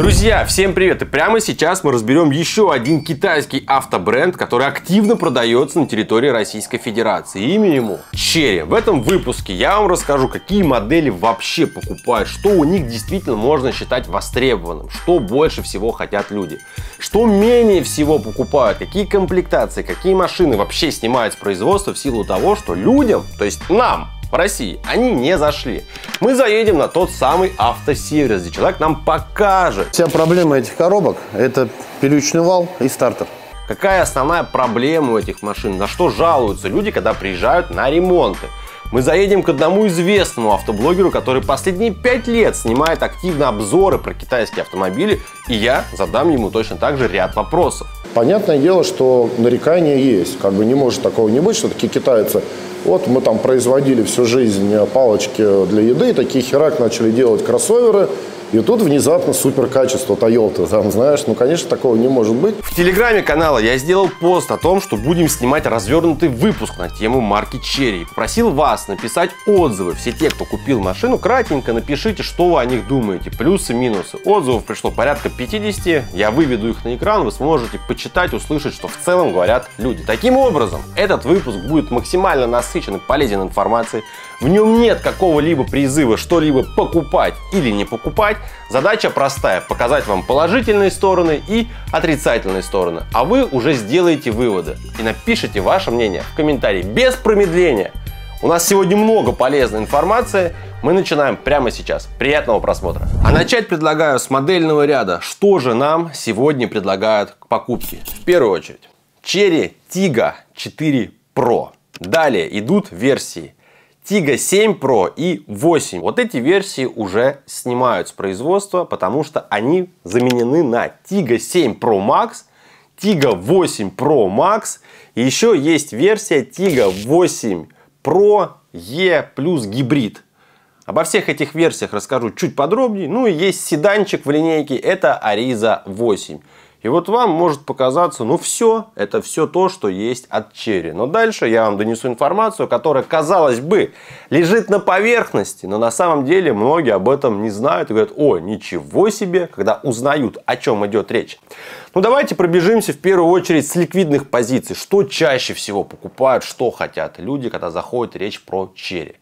Друзья, всем привет! И прямо сейчас мы разберем еще один китайский автобренд, который активно продается на территории Российской Федерации. Имя ему Cherry. В этом выпуске я вам расскажу, какие модели вообще покупают, что у них действительно можно считать востребованным, что больше всего хотят люди, что менее всего покупают, какие комплектации, какие машины вообще снимают с производства в силу того, что людям, то есть нам, в России, они не зашли. Мы заедем на тот самый автосервис, где человек нам покажет. Вся проблема этих коробок – это пилючный вал и стартер. Какая основная проблема у этих машин? На что жалуются люди, когда приезжают на ремонты? Мы заедем к одному известному автоблогеру, который последние пять лет снимает активно обзоры про китайские автомобили, и я задам ему точно так же ряд вопросов. Понятное дело, что нарекания есть. Как бы не может такого не быть, что такие китайцы вот мы там производили всю жизнь палочки для еды, такие херак начали делать кроссоверы, и тут внезапно супер качество Toyota, там, знаешь, ну, конечно, такого не может быть. В телеграме канала я сделал пост о том, что будем снимать развернутый выпуск на тему марки Cherry. Попросил вас написать отзывы. Все те, кто купил машину, кратенько напишите, что вы о них думаете, плюсы, минусы. Отзывов пришло порядка 50, я выведу их на экран, вы сможете почитать, услышать, что в целом говорят люди. Таким образом, этот выпуск будет максимально насыщен и полезен информацией. В нем нет какого-либо призыва что-либо покупать или не покупать. Задача простая – показать вам положительные стороны и отрицательные стороны. А вы уже сделаете выводы и напишите ваше мнение в комментарии без промедления. У нас сегодня много полезной информации. Мы начинаем прямо сейчас. Приятного просмотра. А начать предлагаю с модельного ряда. Что же нам сегодня предлагают к покупке? В первую очередь, Cherry Tiggo 4 Pro. Далее идут версии Tiga 7 Pro и 8. Вот эти версии уже снимают с производства, потому что они заменены на Tiga 7 Pro Max, Tiga 8 Pro Max. И еще есть версия Tiga 8 Pro E плюс гибрид. Обо всех этих версиях расскажу чуть подробнее. Ну и есть седанчик в линейке, это Ariza 8. И вот вам может показаться, ну все, это все то, что есть от Черри. Но дальше я вам донесу информацию, которая, казалось бы, лежит на поверхности, но на самом деле многие об этом не знают и говорят, о, ничего себе, когда узнают, о чем идет речь. Ну давайте пробежимся в первую очередь с ликвидных позиций. Что чаще всего покупают, что хотят люди, когда заходит речь про Черри.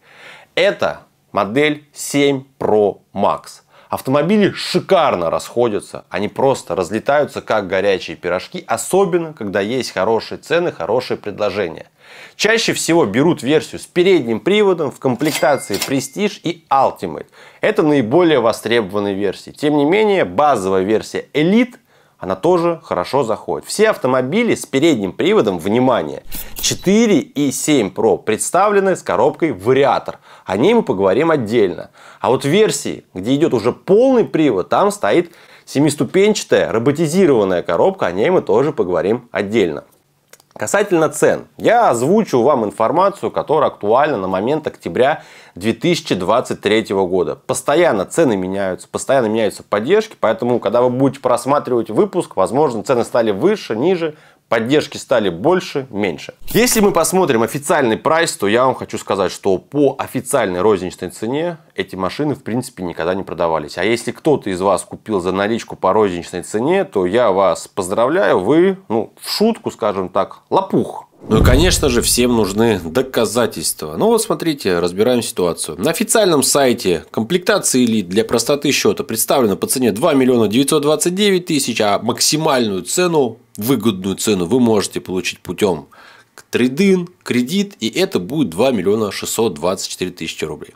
Это модель 7 Pro Max. Автомобили шикарно расходятся, они просто разлетаются как горячие пирожки, особенно когда есть хорошие цены, хорошие предложения. Чаще всего берут версию с передним приводом в комплектации Prestige и Ultimate. Это наиболее востребованные версии. Тем не менее, базовая версия Elite – она тоже хорошо заходит. Все автомобили с передним приводом, внимание, 4 и 7 Pro представлены с коробкой вариатор. О ней мы поговорим отдельно. А вот версии, где идет уже полный привод, там стоит семиступенчатая роботизированная коробка, о ней мы тоже поговорим отдельно. Касательно цен, я озвучу вам информацию, которая актуальна на момент октября 2023 года. Постоянно цены меняются, постоянно меняются поддержки, поэтому, когда вы будете просматривать выпуск, возможно, цены стали выше, ниже, поддержки стали больше, меньше. Если мы посмотрим официальный прайс, то я вам хочу сказать, что по официальной розничной цене эти машины в принципе никогда не продавались. А если кто-то из вас купил за наличку по розничной цене, то я вас поздравляю, вы, ну, в шутку, скажем так, лопух. Ну и, конечно же, всем нужны доказательства. Ну вот смотрите, разбираем ситуацию. На официальном сайте комплектации элит для простоты счета представлена по цене 2 миллиона 929 тысяч, а максимальную цену, выгодную цену вы можете получить путем трейдин, кредит, и это будет 2 миллиона 624 тысячи рублей.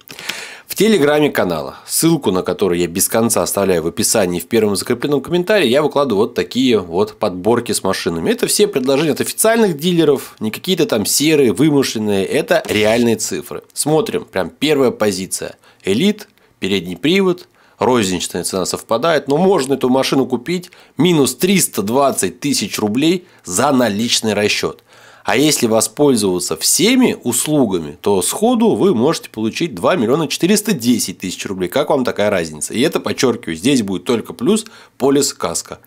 В телеграме канала, ссылку на который я без конца оставляю в описании в первом закрепленном комментарии, я выкладываю вот такие вот подборки с машинами. Это все предложения от официальных дилеров, не какие-то там серые, вымышленные, это реальные цифры. Смотрим, прям первая позиция. Элит, передний привод, розничная цена совпадает, но можно эту машину купить минус 320 тысяч рублей за наличный расчет. А если воспользоваться всеми услугами, то сходу вы можете получить 2 миллиона 410 тысяч рублей. Как вам такая разница? И это, подчеркиваю, здесь будет только плюс полис каска.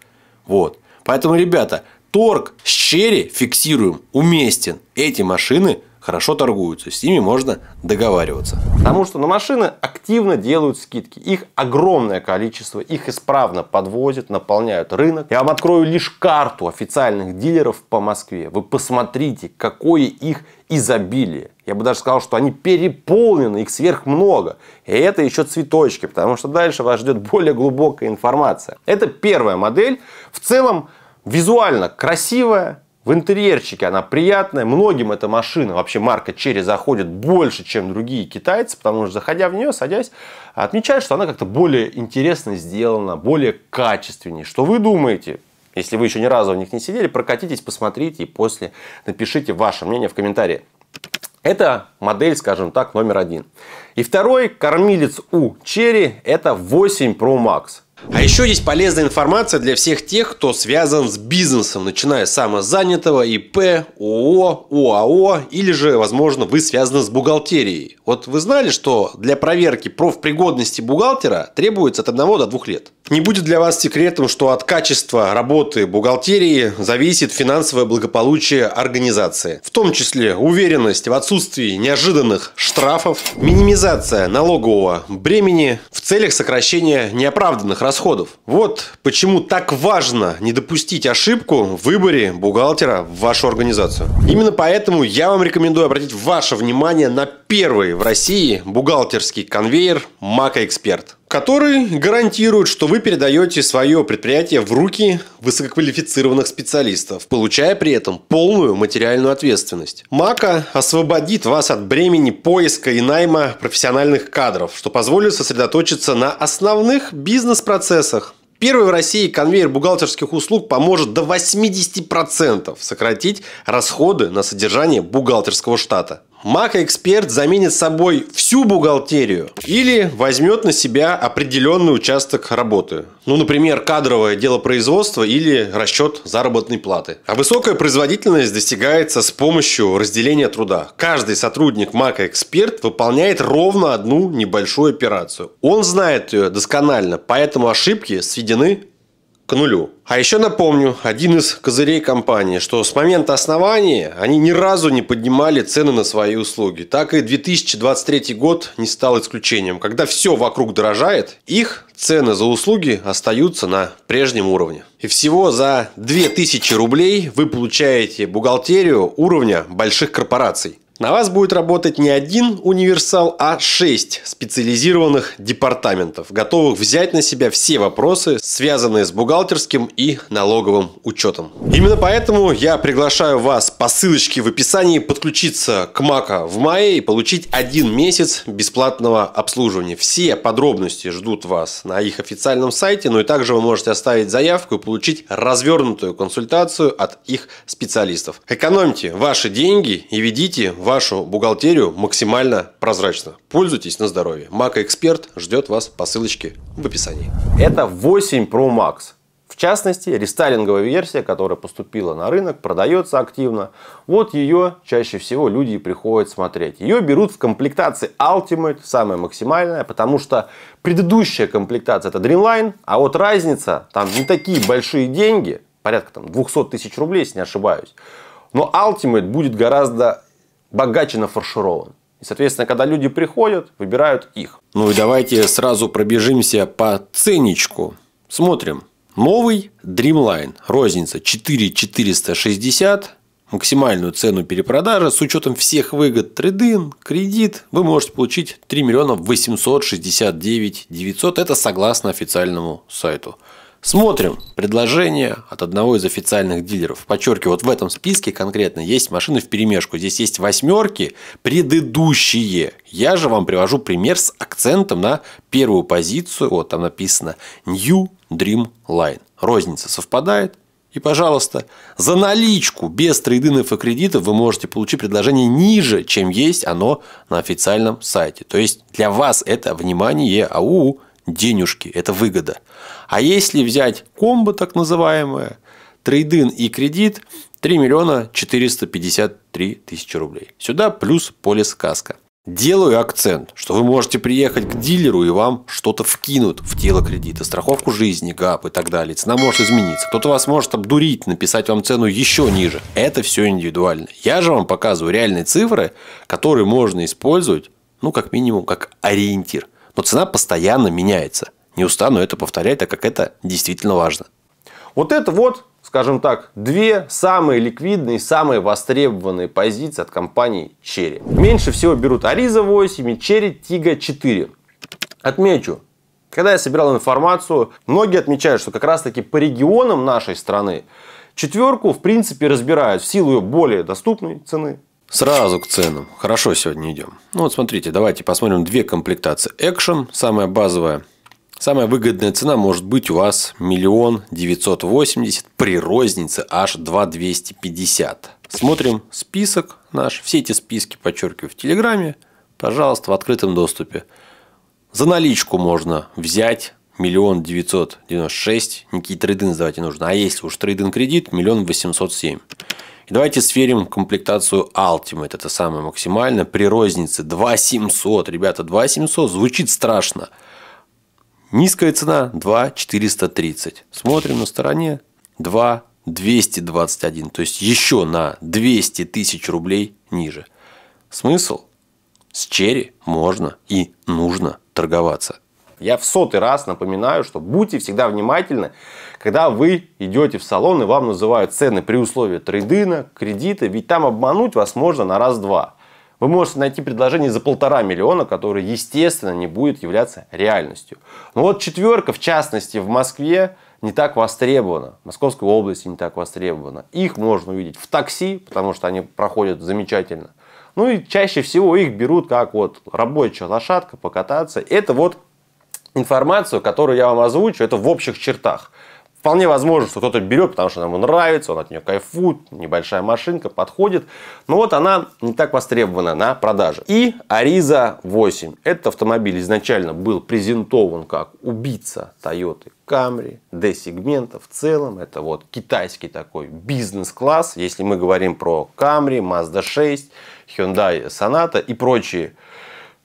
Вот. Поэтому, ребята, торг с черри фиксируем уместен. Эти машины хорошо торгуются, с ними можно договариваться. Потому что на машины активно делают скидки. Их огромное количество, их исправно подвозят, наполняют рынок. Я вам открою лишь карту официальных дилеров по Москве. Вы посмотрите, какое их изобилие. Я бы даже сказал, что они переполнены, их сверх много. И это еще цветочки, потому что дальше вас ждет более глубокая информация. Это первая модель. В целом визуально красивая, в интерьерчике она приятная. Многим эта машина, вообще марка Черри, заходит больше, чем другие китайцы, потому что, заходя в нее, садясь, отмечают, что она как-то более интересно сделана, более качественнее. Что вы думаете? Если вы еще ни разу в них не сидели, прокатитесь, посмотрите и после напишите ваше мнение в комментарии. Это модель, скажем так, номер один. И второй кормилец у Cherry это 8 Pro Max. А еще есть полезная информация для всех тех, кто связан с бизнесом, начиная с самозанятого, ИП, ООО, ОАО, или же, возможно, вы связаны с бухгалтерией. Вот вы знали, что для проверки профпригодности бухгалтера требуется от 1 до 2 лет? Не будет для вас секретом, что от качества работы бухгалтерии зависит финансовое благополучие организации. В том числе уверенность в отсутствии неожиданных штрафов, минимизация налогового бремени в целях сокращения неоправданных расходов. Вот почему так важно не допустить ошибку в выборе бухгалтера в вашу организацию. Именно поэтому я вам рекомендую обратить ваше внимание на первый в России бухгалтерский конвейер Мака Эксперт который гарантирует, что вы передаете свое предприятие в руки высококвалифицированных специалистов, получая при этом полную материальную ответственность. Мака освободит вас от бремени поиска и найма профессиональных кадров, что позволит сосредоточиться на основных бизнес-процессах, Первый в России конвейер бухгалтерских услуг поможет до 80% сократить расходы на содержание бухгалтерского штата. Мака-эксперт заменит собой всю бухгалтерию или возьмет на себя определенный участок работы. Ну, например, кадровое дело производства или расчет заработной платы. А высокая производительность достигается с помощью разделения труда. Каждый сотрудник Мака-эксперт выполняет ровно одну небольшую операцию. Он знает ее досконально, поэтому ошибки сведены к нулю. А еще напомню, один из козырей компании, что с момента основания они ни разу не поднимали цены на свои услуги. Так и 2023 год не стал исключением. Когда все вокруг дорожает, их цены за услуги остаются на прежнем уровне. И всего за 2000 рублей вы получаете бухгалтерию уровня больших корпораций. На вас будет работать не один универсал, а шесть специализированных департаментов, готовых взять на себя все вопросы, связанные с бухгалтерским и налоговым учетом. Именно поэтому я приглашаю вас по ссылочке в описании подключиться к Мака в мае и получить один месяц бесплатного обслуживания. Все подробности ждут вас на их официальном сайте, но и также вы можете оставить заявку и получить развернутую консультацию от их специалистов. Экономьте ваши деньги и ведите вашу бухгалтерию максимально прозрачно. Пользуйтесь на здоровье. Мака Эксперт ждет вас по ссылочке в описании. Это 8 Pro Max. В частности, рестайлинговая версия, которая поступила на рынок, продается активно. Вот ее чаще всего люди приходят смотреть. Ее берут в комплектации Ultimate, самая максимальная, потому что предыдущая комплектация это Dreamline, а вот разница, там не такие большие деньги, порядка там 200 тысяч рублей, если не ошибаюсь. Но Ultimate будет гораздо богаче нафарширован. И, соответственно, когда люди приходят, выбирают их. Ну и давайте сразу пробежимся по ценничку. Смотрим. Новый Dreamline. Розница 4460. Максимальную цену перепродажи с учетом всех выгод трейдин, кредит вы можете получить 3 миллиона 869 900. Это согласно официальному сайту. Смотрим предложение от одного из официальных дилеров. Подчеркиваю, вот в этом списке конкретно есть машины в перемешку. Здесь есть восьмерки предыдущие. Я же вам привожу пример с акцентом на первую позицию. Вот там написано New Dream Line. Розница совпадает. И, пожалуйста, за наличку без трейдинов и кредитов вы можете получить предложение ниже, чем есть оно на официальном сайте. То есть для вас это внимание, ау, денежки, это выгода. А если взять комбо так называемое, трейдин и кредит, 3 миллиона 453 тысячи рублей. Сюда плюс полис каска. Делаю акцент, что вы можете приехать к дилеру и вам что-то вкинут в тело кредита, страховку жизни, ГАП и так далее. Цена может измениться. Кто-то вас может обдурить, написать вам цену еще ниже. Это все индивидуально. Я же вам показываю реальные цифры, которые можно использовать, ну, как минимум, как ориентир. Но цена постоянно меняется. Не устану это повторять, так как это действительно важно. Вот это вот скажем так, две самые ликвидные, самые востребованные позиции от компании Cherry. Меньше всего берут Ariza 8 и Cherry Tiggo 4. Отмечу, когда я собирал информацию, многие отмечают, что как раз таки по регионам нашей страны четверку в принципе разбирают в силу ее более доступной цены, Сразу к ценам. Хорошо сегодня идем. Ну вот смотрите, давайте посмотрим две комплектации. Action, самая базовая, Самая выгодная цена может быть у вас миллион девятьсот восемьдесят при рознице аж два двести пятьдесят. Смотрим список наш. Все эти списки подчеркиваю в Телеграме. Пожалуйста, в открытом доступе. За наличку можно взять миллион девятьсот девяносто шесть. Никакие трейдинг сдавать не нужно. А если уж трейдинг кредит, миллион восемьсот семь. Давайте сверим комплектацию Ultimate. Это самое максимальное. При рознице 2700. Ребята, 2700 звучит страшно. Низкая цена 2 430. Смотрим на стороне 2 221. То есть еще на 200 тысяч рублей ниже. Смысл? С черри можно и нужно торговаться. Я в сотый раз напоминаю, что будьте всегда внимательны, когда вы идете в салон и вам называют цены при условии трейдина, кредита, ведь там обмануть вас можно на раз-два. Вы можете найти предложение за полтора миллиона, которое, естественно, не будет являться реальностью. Но вот четверка, в частности, в Москве, не так востребована. В Московской области не так востребована. Их можно увидеть в такси, потому что они проходят замечательно. Ну и чаще всего их берут как вот рабочая лошадка покататься. Это вот информацию, которую я вам озвучу, это в общих чертах. Вполне возможно, что кто-то берет, потому что ему нравится, он от нее кайфует, небольшая машинка, подходит. Но вот она не так востребована на продаже. И Ariza 8. Этот автомобиль изначально был презентован как убийца Toyota Camry, D-сегмента в целом. Это вот китайский такой бизнес-класс. Если мы говорим про Camry, Mazda 6, Hyundai Sonata и прочие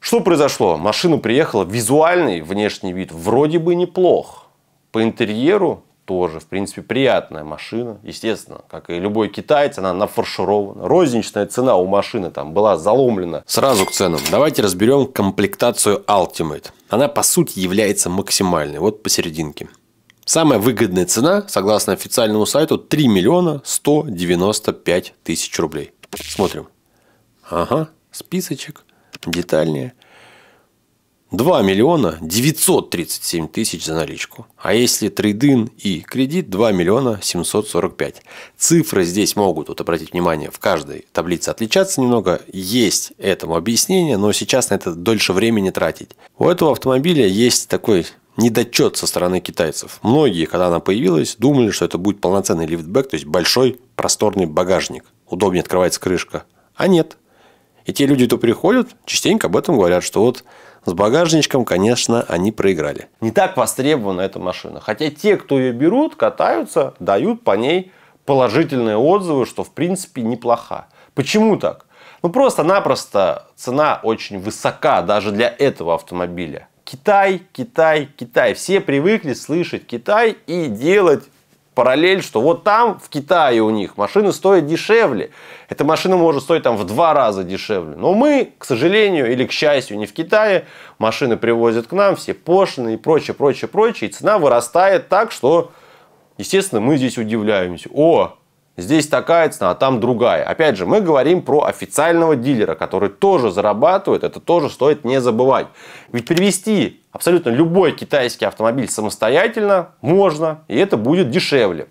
что произошло? Машина приехала, визуальный внешний вид вроде бы неплох. По интерьеру тоже, в принципе, приятная машина. Естественно, как и любой китайец, она нафарширована. Розничная цена у машины там была заломлена. Сразу к ценам. Давайте разберем комплектацию Ultimate. Она, по сути, является максимальной. Вот посерединке. Самая выгодная цена, согласно официальному сайту, 3 миллиона 195 тысяч рублей. Смотрим. Ага, списочек детальнее. 2 миллиона 937 тысяч за наличку. А если трейдин и кредит 2 миллиона 745. Цифры здесь могут, вот обратить внимание, в каждой таблице отличаться немного. Есть этому объяснение, но сейчас на это дольше времени тратить. У этого автомобиля есть такой недочет со стороны китайцев. Многие, когда она появилась, думали, что это будет полноценный лифтбэк, то есть большой просторный багажник. Удобнее открывается крышка. А нет. И те люди, кто приходят, частенько об этом говорят, что вот с багажничком, конечно, они проиграли. Не так востребована эта машина. Хотя те, кто ее берут, катаются, дают по ней положительные отзывы, что в принципе неплоха. Почему так? Ну просто-напросто цена очень высока даже для этого автомобиля. Китай, Китай, Китай. Все привыкли слышать Китай и делать параллель, что вот там, в Китае у них, машины стоят дешевле. Эта машина может стоить там в два раза дешевле. Но мы, к сожалению или к счастью, не в Китае. Машины привозят к нам, все пошлины и прочее, прочее, прочее. И цена вырастает так, что, естественно, мы здесь удивляемся. О, Здесь такая цена, а там другая. Опять же, мы говорим про официального дилера, который тоже зарабатывает. Это тоже стоит не забывать. Ведь привести абсолютно любой китайский автомобиль самостоятельно можно, и это будет дешевле.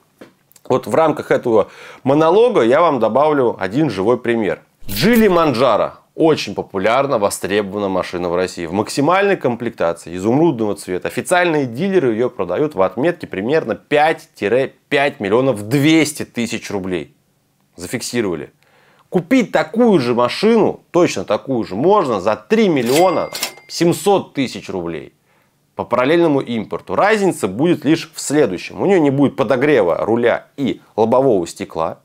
Вот в рамках этого монолога я вам добавлю один живой пример. Джили Манджара очень популярна, востребована машина в России. В максимальной комплектации, изумрудного цвета. Официальные дилеры ее продают в отметке примерно 5-5 миллионов 200 тысяч рублей. Зафиксировали. Купить такую же машину, точно такую же, можно за 3 миллиона 700 тысяч рублей по параллельному импорту. Разница будет лишь в следующем. У нее не будет подогрева руля и лобового стекла.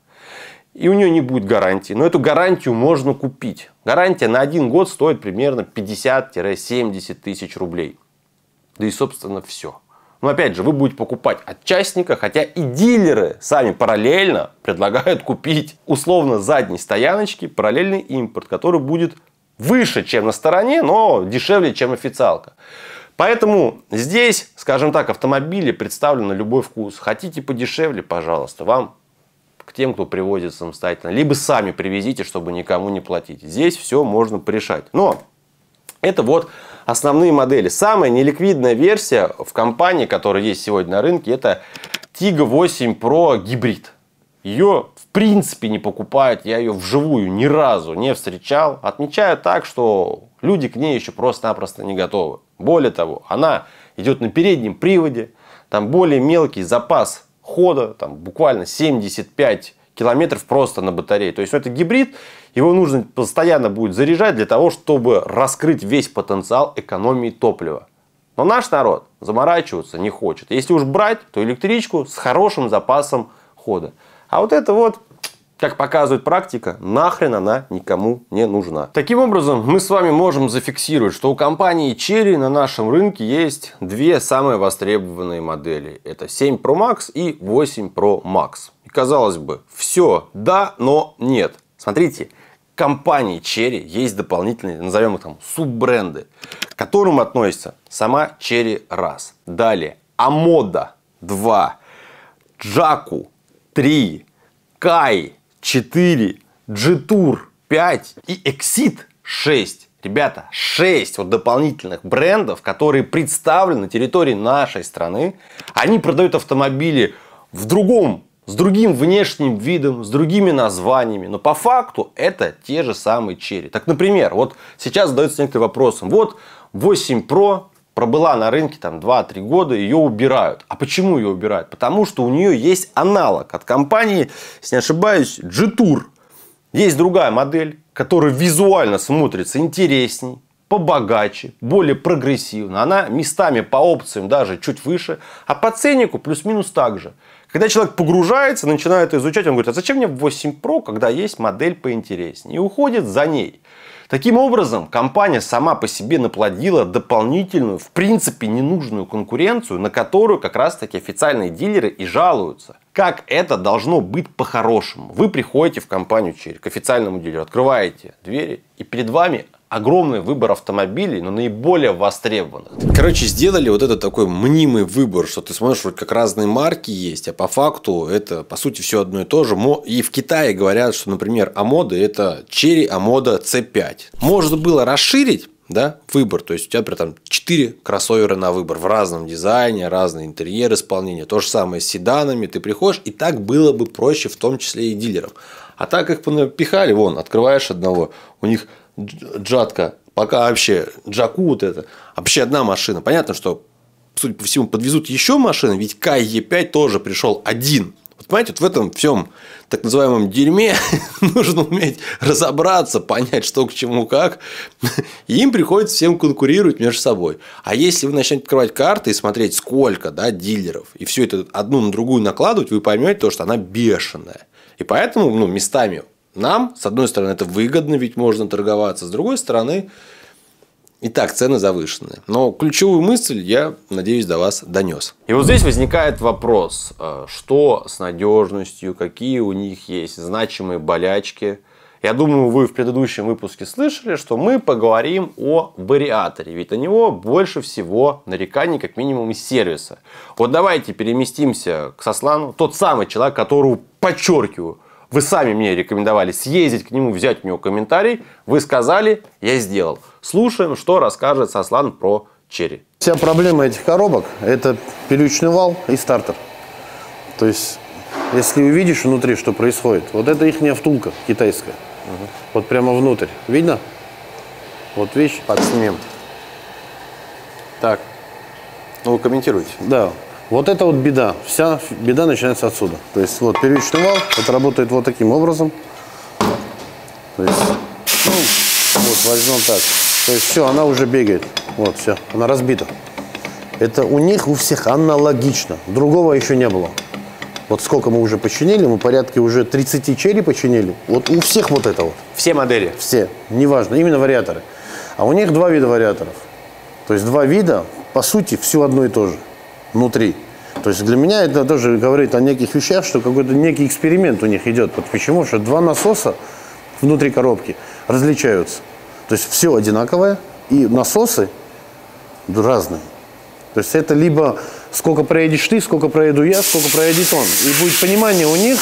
и у нее не будет гарантии. Но эту гарантию можно купить. Гарантия на один год стоит примерно 50-70 тысяч рублей. Да и, собственно, все. Но опять же, вы будете покупать от частника, хотя и дилеры сами параллельно предлагают купить условно задней стояночки параллельный импорт, который будет выше, чем на стороне, но дешевле, чем официалка. Поэтому здесь, скажем так, автомобили представлены на любой вкус. Хотите подешевле, пожалуйста, вам к тем, кто привозит самостоятельно. Либо сами привезите, чтобы никому не платить. Здесь все можно порешать. Но это вот основные модели. Самая неликвидная версия в компании, которая есть сегодня на рынке, это Tiggo 8 Pro гибрид. Ее в принципе не покупают, я ее вживую ни разу не встречал. Отмечаю так, что люди к ней еще просто-напросто не готовы. Более того, она идет на переднем приводе, там более мелкий запас хода, там буквально 75 километров просто на батарее. То есть это гибрид, его нужно постоянно будет заряжать для того, чтобы раскрыть весь потенциал экономии топлива. Но наш народ заморачиваться не хочет. Если уж брать, то электричку с хорошим запасом хода. А вот это вот как показывает практика, нахрен она никому не нужна. Таким образом, мы с вами можем зафиксировать, что у компании Cherry на нашем рынке есть две самые востребованные модели. Это 7 Pro Max и 8 Pro Max. И казалось бы, все да, но нет. Смотрите, компании Cherry есть дополнительные, назовем их там, суббренды, к которым относится сама Cherry раз. Далее, Амода 2, Джаку 3, Кай 4, G-Tour 5 и Exit 6. Ребята, 6 вот дополнительных брендов, которые представлены на территории нашей страны. Они продают автомобили в другом, с другим внешним видом, с другими названиями. Но по факту это те же самые черри. Так, например, вот сейчас задается некоторый вопрос. Вот 8 Pro пробыла на рынке там 2-3 года, ее убирают. А почему ее убирают? Потому что у нее есть аналог от компании, если не ошибаюсь, G-Tour. Есть другая модель, которая визуально смотрится интересней, побогаче, более прогрессивно. Она местами по опциям даже чуть выше, а по ценнику плюс-минус так же. Когда человек погружается, начинает изучать, он говорит, а зачем мне 8 Pro, когда есть модель поинтереснее? И уходит за ней. Таким образом, компания сама по себе наплодила дополнительную, в принципе, ненужную конкуренцию, на которую как раз-таки официальные дилеры и жалуются. Как это должно быть по-хорошему? Вы приходите в компанию Черри, к официальному дилеру, открываете двери, и перед вами огромный выбор автомобилей, но наиболее востребованных. Короче, сделали вот этот такой мнимый выбор, что ты смотришь, вот как разные марки есть, а по факту это, по сути, все одно и то же. И в Китае говорят, что, например, Амода – это Cherry Амода C5. Можно было расширить, да, выбор. То есть у тебя, например, там 4 кроссовера на выбор в разном дизайне, разный интерьер исполнения. То же самое с седанами. Ты приходишь, и так было бы проще, в том числе и дилерам. А так их пихали, вон, открываешь одного, у них джатка, пока вообще джаку вот это, вообще одна машина. Понятно, что, судя по всему, подвезут еще машины, ведь Кай Е5 тоже пришел один. Вот понимаете, вот в этом всем так называемом дерьме нужно уметь разобраться, понять, что к чему, как. И им приходится всем конкурировать между собой. А если вы начнете открывать карты и смотреть, сколько да, дилеров, и все это одну на другую накладывать, вы поймете то, что она бешеная. И поэтому ну, местами нам, с одной стороны, это выгодно, ведь можно торговаться, с другой стороны, и так цены завышенные. Но ключевую мысль я, надеюсь, до вас донес. И вот здесь возникает вопрос, э, что с надежностью, какие у них есть значимые болячки. Я думаю, вы в предыдущем выпуске слышали, что мы поговорим о вариаторе, ведь на него больше всего нареканий, как минимум, из сервиса. Вот давайте переместимся к Сослану, тот самый человек, которого, подчеркиваю, вы сами мне рекомендовали съездить к нему, взять у него комментарий. Вы сказали, я сделал. Слушаем, что расскажет Сослан про черри. Вся проблема этих коробок – это пилючный вал и стартер. То есть, если увидишь внутри, что происходит, вот это их втулка китайская. Угу. Вот прямо внутрь. Видно? Вот видишь? Подснимем. Так. Ну, вы комментируйте. Да. Вот это вот беда. Вся беда начинается отсюда. То есть вот первичный вал, это работает вот таким образом. То есть, ну, вот возьмем так. То есть все, она уже бегает. Вот, все, она разбита. Это у них у всех аналогично. Другого еще не было. Вот сколько мы уже починили, мы порядка уже 30 черри починили. Вот у всех вот это вот. Все модели. Все, неважно, именно вариаторы. А у них два вида вариаторов. То есть два вида, по сути, все одно и то же внутри. То есть для меня это тоже говорит о неких вещах, что какой-то некий эксперимент у них идет. Вот почему? Что два насоса внутри коробки различаются. То есть все одинаковое, и насосы разные. То есть это либо сколько проедешь ты, сколько проеду я, сколько проедет он. И будет понимание у них,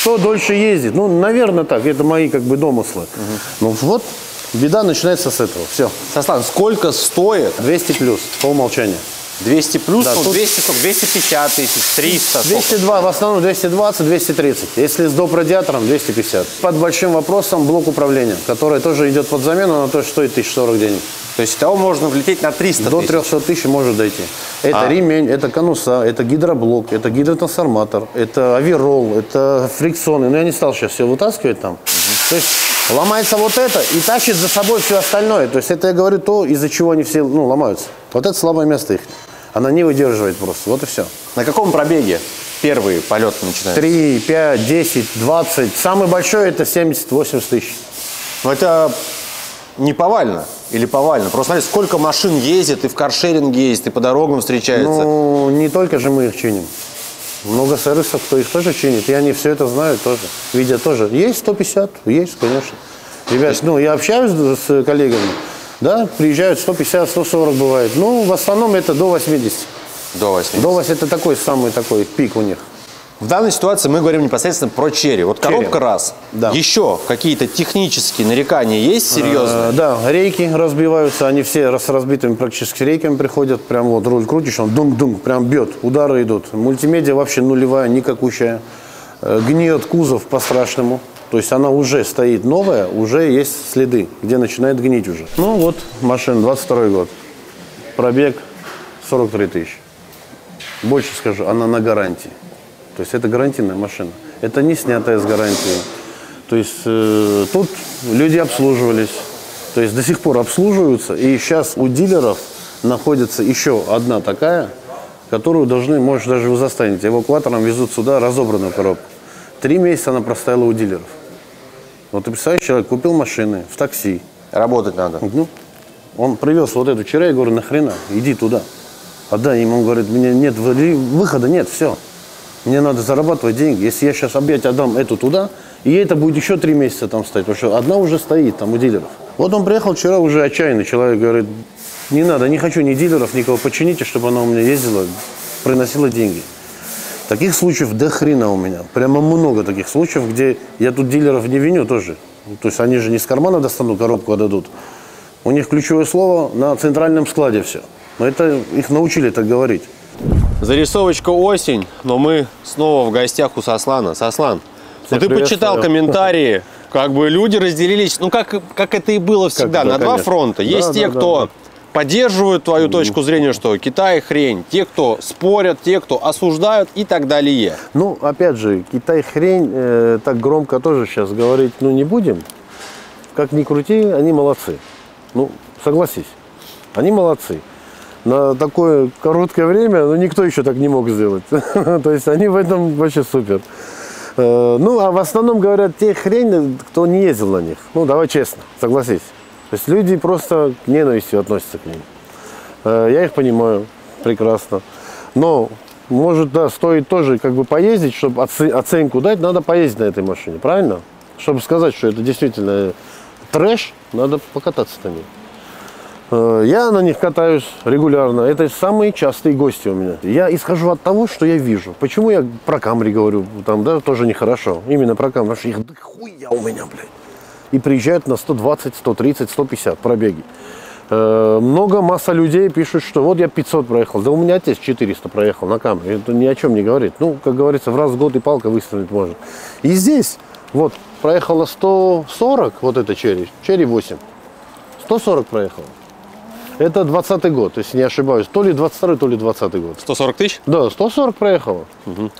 кто дольше ездит. Ну, наверное, так. Это мои как бы домыслы. Угу. Ну вот, беда начинается с этого. Все. Сослан, сколько стоит? 200 плюс, по умолчанию. 200 плюс, Да, ну, тут- 200, сколько? 250 тысяч, 300. сколько? 202, в основном 220, 230. Если с доп. радиатором, 250. Под большим вопросом блок управления, который тоже идет под замену, но тоже стоит 1040 денег. То есть того можно влететь на 300 До тысяч. 300 тысяч может дойти. Это А. ремень, это конуса, это гидроблок, это гидротрансформатор, это авирол, это фрикционы. Но я не стал сейчас все вытаскивать там. То есть ломается вот это и тащит за собой все остальное. То есть это я говорю то, из-за чего они все ну, ломаются. Вот это слабое место их. Она не выдерживает просто. Вот и все. На каком пробеге первый полет начинается? 3, 5, 10, 20. Самый большой это 70-80 тысяч. Ну, это не повально или повально? Просто смотри, сколько машин ездит, и в каршеринге ездит, и по дорогам встречается. Ну, не только же мы их чиним. Много сервисов, кто их тоже чинит. И они все это знают тоже. Видят тоже. Есть 150? Есть, конечно. Ребят, ну, я общаюсь с коллегами. Да, приезжают 150, 140 бывает. Ну, в основном это до 80. До 8. До 80 это такой самый такой пик у них. В данной ситуации мы говорим непосредственно про Chery. Вот коробка Chery. раз. Да. Еще какие-то технические нарекания есть серьезные? Э, да, рейки разбиваются, они все с разбитыми практически рейками приходят. Прям вот руль крутишь, он дунг-дунг, прям бьет, удары идут. Мультимедиа вообще нулевая, никакущая. Э, Гниет кузов по-страшному. То есть она уже стоит новая, уже есть следы, где начинает гнить уже. Ну вот, машина, 22 год. Пробег 43 тысячи. Больше скажу, она на гарантии. То есть это гарантийная машина. Это не снятая с гарантии. То есть э, тут люди обслуживались. То есть до сих пор обслуживаются. И сейчас у дилеров находится еще одна такая, которую должны, может, даже вы застанете. Эвакуатором везут сюда разобранную коробку. Три месяца она простояла у дилеров. Вот ты представляешь, человек купил машины в такси, Работать надо. ну, он привез вот эту вчера, я говорю, нахрена, иди туда. Отдай ему, он говорит, мне нет вы- выхода, нет, все. Мне надо зарабатывать деньги. Если я сейчас опять отдам эту туда, и это будет еще три месяца там стоять, потому что одна уже стоит там у дилеров. Вот он приехал вчера уже отчаянный человек, говорит, не надо, не хочу ни дилеров, никого, почините, чтобы она у меня ездила, приносила деньги. Таких случаев до хрена у меня. Прямо много таких случаев, где я тут дилеров не виню тоже. Ну, То есть они же не с кармана достанут коробку, отдадут. У них ключевое слово на центральном складе все. Но это их научили так говорить. Зарисовочка осень, но мы снова в гостях у Сослана. Сослан, ну ты почитал комментарии, как бы люди разделились, ну как, как это и было всегда, да, на два конечно. фронта. Есть Да, те, да, да, кто да. Поддерживают твою точку зрения, что Китай хрень, те, кто спорят, те, кто осуждают и так далее. Ну, опять же, Китай хрень, э, так громко тоже сейчас говорить, ну, не будем. Как ни крути, они молодцы. Ну, согласись, они молодцы. На такое короткое время, ну, никто еще так не мог сделать. То есть они в этом вообще супер. Э, Ну, а в основном говорят те хрень, кто не ездил на них. Ну, давай честно, согласись. То есть люди просто к ненавистью относятся к ним. Э, Я их понимаю прекрасно. Но, может, да, стоит тоже как бы поездить, чтобы оце- оценку дать, надо поездить на этой машине, правильно? Чтобы сказать, что это действительно трэш, надо покататься на ней. Э, Я на них катаюсь регулярно. Это самые частые гости у меня. Я исхожу от того, что я вижу. Почему я про Камри говорю, там, да, тоже нехорошо. Именно про Камри, потому что их да хуя у меня, блядь. И приезжают на 120, 130, 150 пробеги. Э, Много, масса людей пишут, что вот я 500 проехал. Да у меня отец 400 проехал на Камри. Это ни о чем не говорит. Ну, как говорится, в раз в год и палка выстрелить может. И здесь, вот, проехало 140, вот это черри, черри 8. 140 проехало. Это 20 год, если не ошибаюсь. То ли 22 то ли 20 год. 140 тысяч? Да, 140 проехало.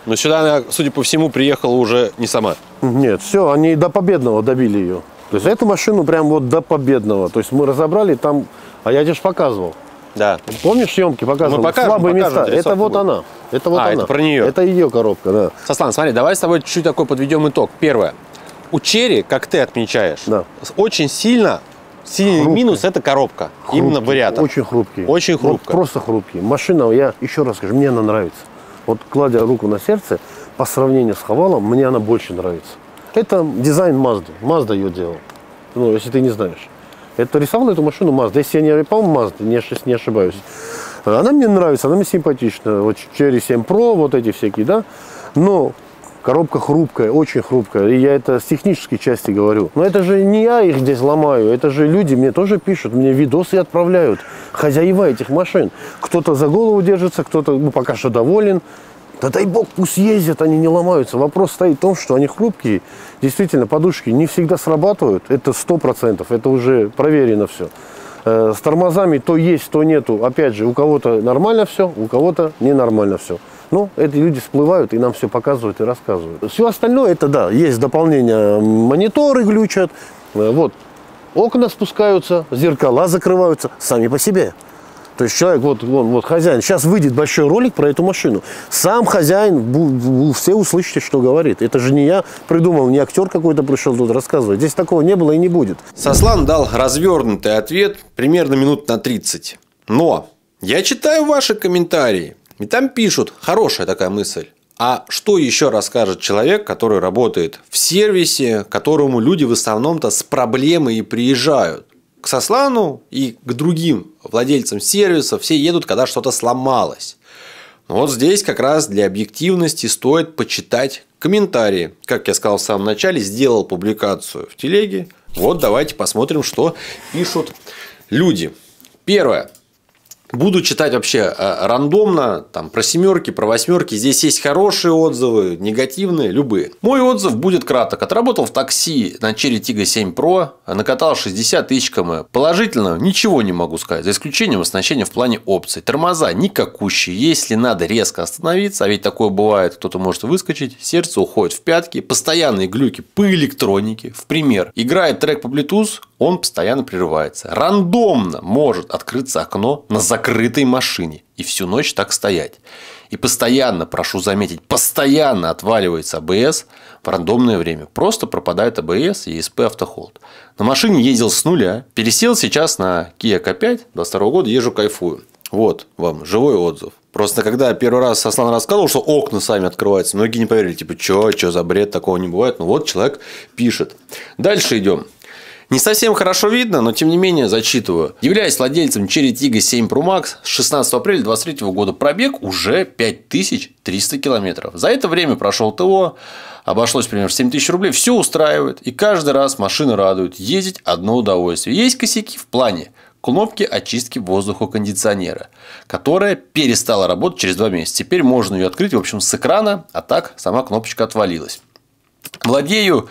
Но сюда она, судя по всему, приехала уже не сама. Нет, все, они до победного добили ее. То есть эту машину прям вот до победного. То есть мы разобрали там, а я тебе ж показывал. Да. Помнишь съемки показывал? Мы покажем, Слабые покажем места. Это вот будет. она. Это вот А, она. это про нее. Это ее коробка, да. Сослан, смотри, давай с тобой чуть-чуть такой подведем итог. Первое. У Черри, как ты отмечаешь, Да. очень сильно, сильный Хрупкий. минус – это коробка. Именно Хрупкий, вариатор. Очень хрупкий. Очень Вот хрупкая. просто хрупкий. Машина, я еще раз скажу, мне она нравится. Вот кладя руку на сердце, по сравнению с Хавалом, мне она больше нравится. Это дизайн Mazda. Mazda ее делал. Ну, если ты не знаешь. Это рисовал эту машину Mazda. Если я не рисовал Mazda, не, не ошибаюсь. Она мне нравится, она мне симпатична. Вот Cherry 7 Pro, вот эти всякие, да. Но коробка хрупкая, очень хрупкая. И я это с технической части говорю. Но это же не я их здесь ломаю. Это же люди мне тоже пишут, мне видосы отправляют. Хозяева этих машин. Кто-то за голову держится, кто-то ну, пока что доволен. Да дай бог, пусть ездят, они не ломаются. Вопрос стоит в том, что они хрупкие. Действительно, подушки не всегда срабатывают. Это сто процентов. Это уже проверено все. Э, С тормозами то есть, то нету. Опять же, у кого-то нормально все, у кого-то ненормально все. Ну, эти люди всплывают и нам все показывают и рассказывают. Все остальное, это да, есть дополнение. Мониторы глючат, э, вот, окна спускаются, зеркала закрываются сами по себе. То есть человек, вот, вон, вот хозяин, сейчас выйдет большой ролик про эту машину. Сам хозяин, все услышите, что говорит. Это же не я придумал, не актер какой-то пришел тут рассказывать. Здесь такого не было и не будет. Сослан дал развернутый ответ примерно минут на 30. Но я читаю ваши комментарии, и там пишут, хорошая такая мысль. А что еще расскажет человек, который работает в сервисе, которому люди в основном-то с проблемой и приезжают? К Сослану и к другим владельцам сервиса все едут, когда что-то сломалось. Но вот здесь как раз для объективности стоит почитать комментарии. Как я сказал в самом начале, сделал публикацию в телеге. Вот давайте посмотрим, что пишут люди. Первое. Буду читать вообще э, рандомно, там, про семерки, про восьмерки. Здесь есть хорошие отзывы, негативные, любые. Мой отзыв будет краток. Отработал в такси на Cherry Tiggo 7 Pro, накатал 60 тысяч км. Положительно ничего не могу сказать, за исключением оснащения в плане опций. Тормоза никакущие. Если надо резко остановиться, а ведь такое бывает, кто-то может выскочить, сердце уходит в пятки, постоянные глюки по электронике. В пример, играет трек по Bluetooth, он постоянно прерывается. Рандомно может открыться окно на закрытой машине и всю ночь так стоять. И постоянно, прошу заметить, постоянно отваливается АБС в рандомное время. Просто пропадает АБС и ESP автохолд. На машине ездил с нуля, пересел сейчас на Kia K5, 22 года езжу, кайфую. Вот вам живой отзыв. Просто когда первый раз Аслан рассказывал, что окна сами открываются, многие не поверили, типа, что, что за бред, такого не бывает. Ну вот человек пишет. Дальше идем. Не совсем хорошо видно, но тем не менее зачитываю. Являясь владельцем Cherry Tiggo 7 Pro Max с 16 апреля 2023 года пробег уже 5300 километров. За это время прошел ТО, обошлось примерно в 7 тысяч рублей, все устраивает. И каждый раз машина радует. Ездить одно удовольствие. Есть косяки в плане кнопки очистки воздуха кондиционера, которая перестала работать через два месяца. Теперь можно ее открыть, в общем, с экрана, а так сама кнопочка отвалилась. Владею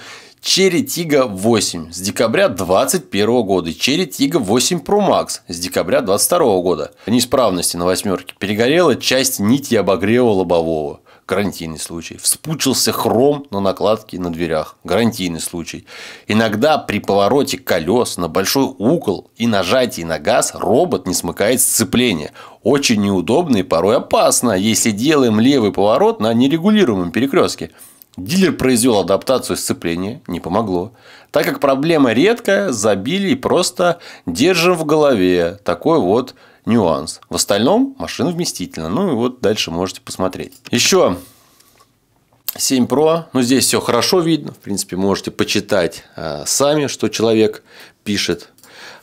Cherry Tiggo 8 с декабря 2021 года и Cherry Tiggo 8 Pro Max с декабря 2022 года. Неисправности на восьмерке. Перегорела часть нити обогрева лобового. Гарантийный случай. Вспучился хром на накладке на дверях. Гарантийный случай. Иногда при повороте колес на большой угол и нажатии на газ робот не смыкает сцепление. Очень неудобно и порой опасно, если делаем левый поворот на нерегулируемом перекрестке. Дилер произвел адаптацию сцепления, не помогло. Так как проблема редкая, забили и просто держим в голове. Такой вот нюанс. В остальном машина вместительна. Ну и вот дальше можете посмотреть. Еще 7 Pro. Ну, здесь все хорошо видно. В принципе, можете почитать э, сами, что человек пишет.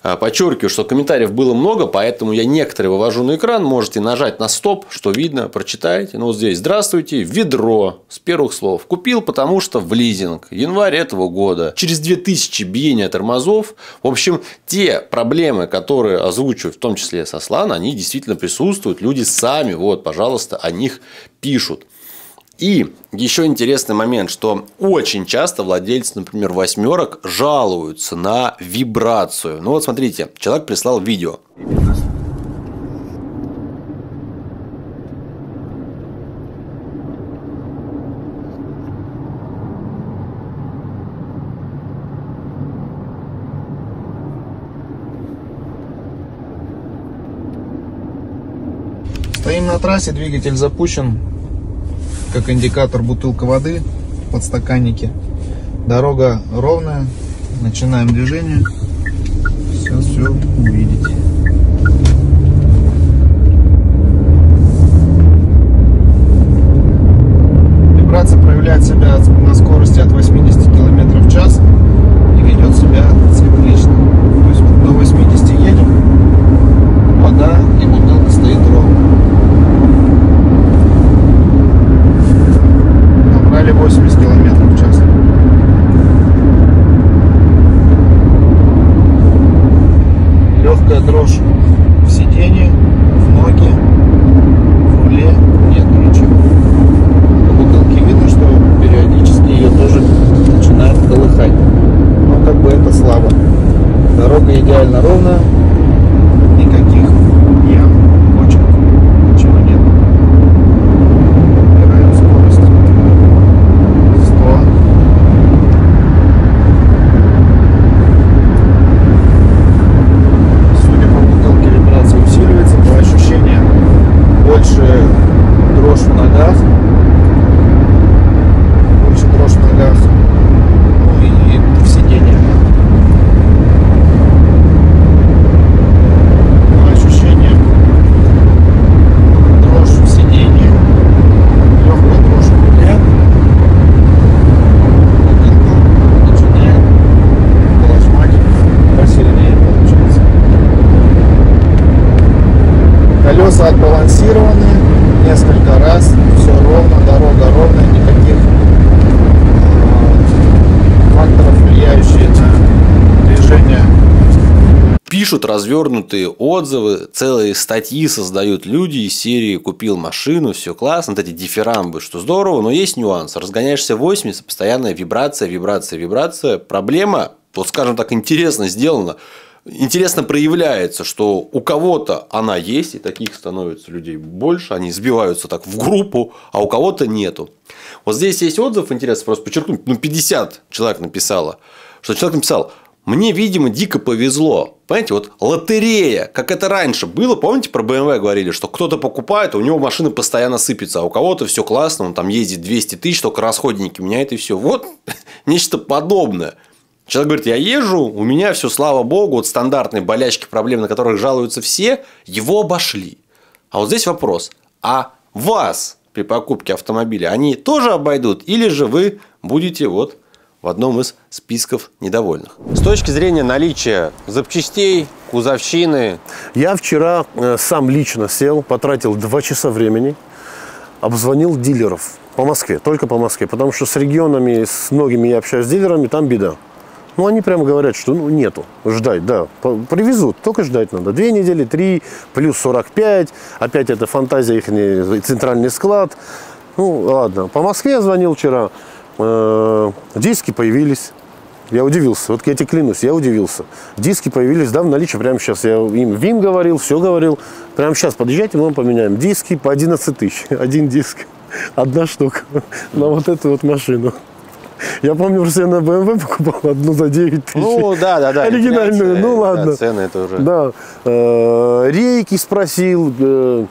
Э, Подчеркиваю, что комментариев было много, поэтому я некоторые вывожу на экран. Можете нажать на стоп, что видно, прочитаете. Ну, вот здесь «Здравствуйте, ведро» с первых слов. Купил, потому что в лизинг. Январь этого года. Через 2000 биения тормозов. В общем, те проблемы, которые озвучиваю, в том числе со Слан, они действительно присутствуют. Люди сами, вот, пожалуйста, о них пишут. И еще интересный момент, что очень часто владельцы, например, восьмерок жалуются на вибрацию. Ну вот смотрите, человек прислал видео. Стоим на трассе, двигатель запущен, как индикатор бутылка воды, подстаканники. Дорога ровная, начинаем движение. Сейчас все увидите. Вибрация проявляет себя на скорости от 80 км в час и ведет себя циклично. То есть до 80 едем, вода и бутылка стоит ровно. Набрали 80 км в час. Легкая дрожь в сиденье, в ноге, в руле, нет ничего. По бутылке видно, что периодически ее тоже начинает колыхать. Но как бы это слабо. Дорога идеально ровная, никаких ям, кочек, ничего нет. Набираем скорость. 100. Судя по бутылке, вибрация усиливается, по ощущениям больше дрожь в ногах, больше дрожь в ногах, ну и в сиденье. По ощущениям дрожь в сиденье, легкая дрожь в руле, бутылка начинает колошмать посильнее получается. Колеса отбалансированы несколько раз, все ровно, дорога ровная, никаких э, факторов, влияющих на движение. Пишут развернутые отзывы, целые статьи создают люди из серии «Купил машину, все классно», вот эти дифирамбы, что здорово, но есть нюанс. Разгоняешься 80, постоянная вибрация, вибрация, вибрация. Проблема, вот скажем так, интересно сделана, интересно проявляется, что у кого-то она есть, и таких становится людей больше, они сбиваются так в группу, а у кого-то нету. Вот здесь есть отзыв, интересно просто подчеркнуть, ну 50 человек написало, что человек написал, мне, видимо, дико повезло. Понимаете, вот лотерея, как это раньше было, помните, про BMW говорили, что кто-то покупает, у него машина постоянно сыпется, а у кого-то все классно, он там ездит 200 тысяч, только расходники меняет и все. Вот нечто подобное. Человек говорит, я езжу, у меня все, слава богу, вот стандартные болячки, проблемы, на которых жалуются все, его обошли. А вот здесь вопрос, а вас при покупке автомобиля они тоже обойдут, или же вы будете вот в одном из списков недовольных. С точки зрения наличия запчастей, кузовщины, Я вчера э, сам лично сел, потратил два часа времени, обзвонил дилеров по Москве, только по Москве, потому что с регионами, с многими я общаюсь с дилерами, там беда. Ну, они прямо говорят, что ну, нету, ждать, да, привезут, только ждать надо. Две недели, три, плюс 45, опять это фантазия их, центральный склад. Ну, ладно, по Москве я звонил вчера, э, диски появились, я удивился, вот я тебе клянусь, я удивился. Диски появились, да, в наличии, прямо сейчас я им ВИМ говорил, все говорил. Прямо сейчас подъезжайте, мы вам поменяем. Диски по 11 тысяч, один диск, одна штука на вот эту вот машину. Я помню, что я на BMW покупал одну за 9 тысяч. ну да, да, да. Оригинальную, ну да, ладно. цены это уже. Да. Э, Рейки спросил, э,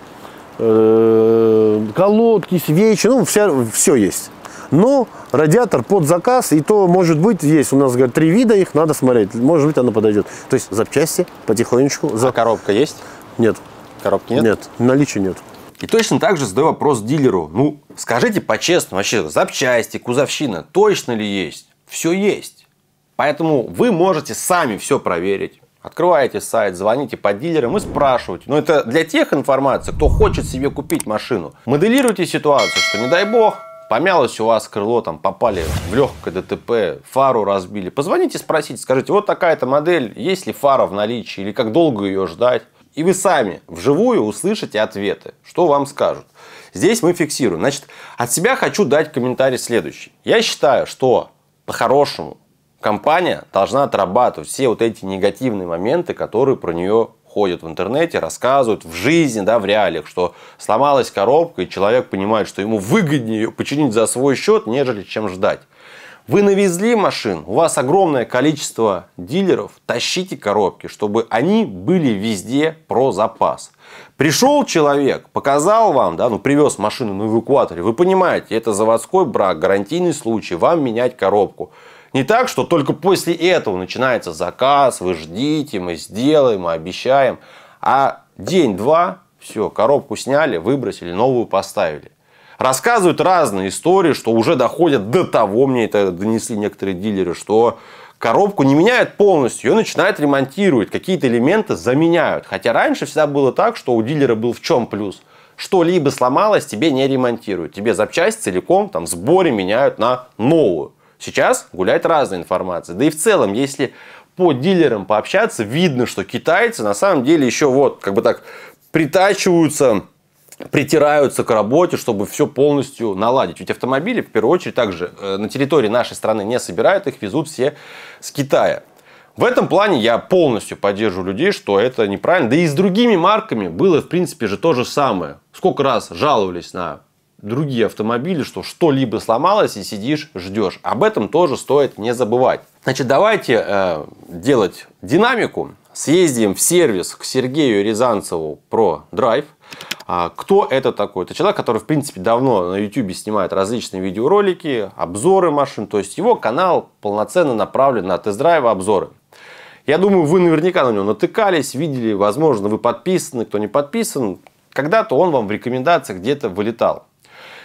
колодки, свечи, ну, все есть. Но радиатор под заказ, и то, может быть, есть у нас, говорят, три вида их, надо смотреть. Может быть, она подойдет. То есть запчасти потихонечку. За... А коробка есть? Нет, Коробки нет? нет, наличия нет. И точно так же задаю вопрос дилеру. Ну, скажите по-честному, вообще, запчасти, кузовщина, точно ли есть? Все есть. Поэтому вы можете сами все проверить. Открываете сайт, звоните по дилерам и спрашиваете. Но это для тех информации, кто хочет себе купить машину. Моделируйте ситуацию, что не дай бог, помялось у вас крыло, там попали в легкое ДТП, фару разбили. Позвоните, спросите, скажите, вот такая-то модель, есть ли фара в наличии или как долго ее ждать. И вы сами вживую услышите ответы, что вам скажут. Здесь мы фиксируем. Значит, от себя хочу дать комментарий следующий. Я считаю, что по-хорошему компания должна отрабатывать все вот эти негативные моменты, которые про нее ходят в интернете, рассказывают в жизни, да, в реалиях, что сломалась коробка, и человек понимает, что ему выгоднее ее починить за свой счет, нежели чем ждать. Вы навезли машин, у вас огромное количество дилеров, тащите коробки, чтобы они были везде про запас. Пришел человек, показал вам, да, ну привез машину на эвакуаторе, вы понимаете, это заводской брак, гарантийный случай, вам менять коробку. Не так, что только после этого начинается заказ, вы ждите, мы сделаем, мы обещаем. А день-два, все, коробку сняли, выбросили, новую поставили. Рассказывают разные истории, что уже доходят до того, мне это донесли некоторые дилеры, что коробку не меняют полностью, ее начинают ремонтировать, какие-то элементы заменяют. Хотя раньше всегда было так, что у дилера был в чем плюс? Что-либо сломалось, тебе не ремонтируют. Тебе запчасть целиком там, в сборе меняют на новую. Сейчас гуляет разная информация. Да и в целом, если по дилерам пообщаться, видно, что китайцы на самом деле еще вот как бы так притачиваются притираются к работе, чтобы все полностью наладить. Ведь автомобили, в первую очередь, также э, на территории нашей страны не собирают, их везут все с Китая. В этом плане я полностью поддерживаю людей, что это неправильно. Да и с другими марками было, в принципе, же то же самое. Сколько раз жаловались на другие автомобили, что что-либо сломалось и сидишь, ждешь. Об этом тоже стоит не забывать. Значит, давайте э, делать динамику. Съездим в сервис к Сергею Рязанцеву про драйв. А кто это такой? Это человек, который, в принципе, давно на YouTube снимает различные видеоролики, обзоры машин. То есть его канал полноценно направлен на тест-драйвы, обзоры. Я думаю, вы наверняка на него натыкались, видели, возможно, вы подписаны, кто не подписан. Когда-то он вам в рекомендациях где-то вылетал.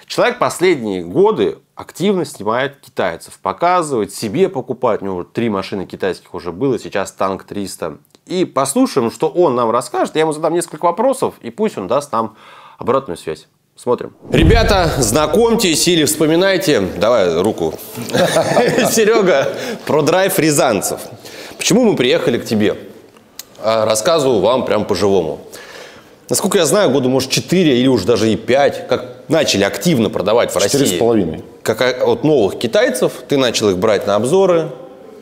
Человек последние годы активно снимает китайцев, показывает, себе покупает. У него три машины китайских уже было, сейчас танк 300 и послушаем, что он нам расскажет. Я ему задам несколько вопросов, и пусть он даст нам обратную связь. Смотрим. Ребята, знакомьтесь или вспоминайте. Давай руку. Серега, про драйв Рязанцев. Почему мы приехали к тебе? А, рассказываю вам прям по-живому. Насколько я знаю, года, может, 4 или уже даже и 5, как начали активно продавать в 4,5. России. 4,5. Как от новых китайцев, ты начал их брать на обзоры,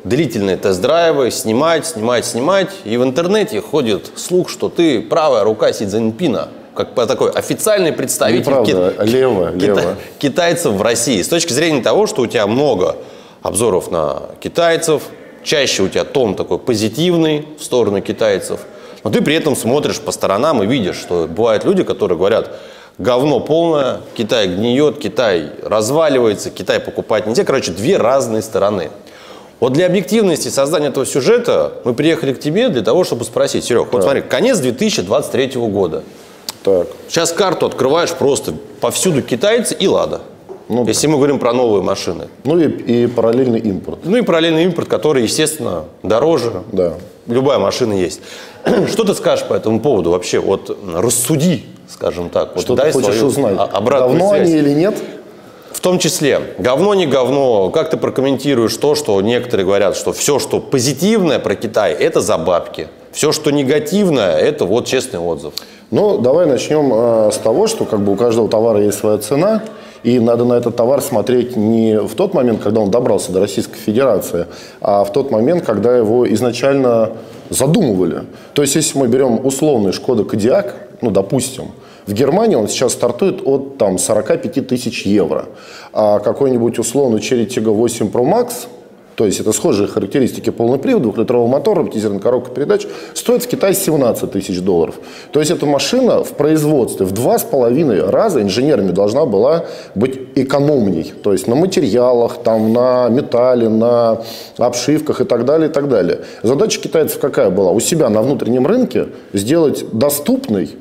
длительные тест-драйвы, снимать, снимать, снимать. И в интернете ходит слух, что ты правая рука Си Цзиньпина, как такой официальный представитель Неправда, ки- лево, кита- лево. китайцев в России. С точки зрения того, что у тебя много обзоров на китайцев, чаще у тебя тон такой позитивный в сторону китайцев, но ты при этом смотришь по сторонам и видишь, что бывают люди, которые говорят, говно полное, Китай гниет, Китай разваливается, Китай покупать нельзя. Короче, две разные стороны. Вот для объективности создания этого сюжета мы приехали к тебе для того, чтобы спросить, Серег, вот смотри, конец 2023 года. Так. Сейчас карту открываешь просто повсюду китайцы и лада. Ну, если да. мы говорим про новые машины. Ну и, и параллельный импорт. Ну и параллельный импорт, который, естественно, дороже. Да. Любая машина есть. Что ты скажешь по этому поводу вообще? Вот рассуди, скажем так. Вот Что ты хочешь узнать? Обратную Давно связь. они или нет? В том числе, говно не говно, как ты прокомментируешь то, что некоторые говорят, что все, что позитивное про Китай, это за бабки. Все, что негативное, это вот честный отзыв. Ну, давай начнем э, с того, что как бы у каждого товара есть своя цена. И надо на этот товар смотреть не в тот момент, когда он добрался до Российской Федерации, а в тот момент, когда его изначально задумывали. То есть, если мы берем условный Шкода Кодиак, ну, допустим, в Германии он сейчас стартует от там, 45 тысяч евро. А какой-нибудь условный Cherry Tiggo 8 Pro Max, то есть это схожие характеристики полный привод, двухлитровый мотор, роботизированная коробка передач, стоит в Китае 17 тысяч долларов. То есть эта машина в производстве в два с половиной раза инженерами должна была быть экономней. То есть на материалах, там, на металле, на обшивках и так далее, и так далее. Задача китайцев какая была? У себя на внутреннем рынке сделать доступный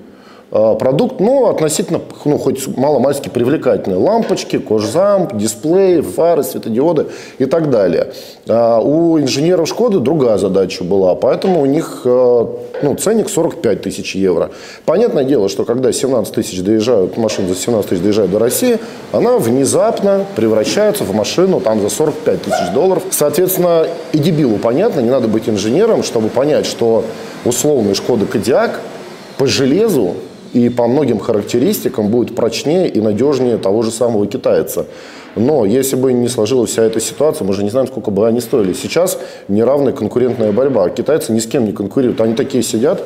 продукт, но относительно, ну, хоть мало-мальски привлекательный. Лампочки, кожзамп, дисплеи, фары, светодиоды и так далее. А у инженеров Шкоды другая задача была, поэтому у них а, ну, ценник 45 тысяч евро. Понятное дело, что когда 17 тысяч доезжают, машина за 17 тысяч доезжает до России, она внезапно превращается в машину там за 45 тысяч долларов. Соответственно, и дебилу понятно, не надо быть инженером, чтобы понять, что условный Шкода Кодиак по железу и по многим характеристикам будет прочнее и надежнее того же самого китайца. Но если бы не сложилась вся эта ситуация, мы же не знаем, сколько бы они стоили. Сейчас неравная конкурентная борьба. Китайцы ни с кем не конкурируют. Они такие сидят,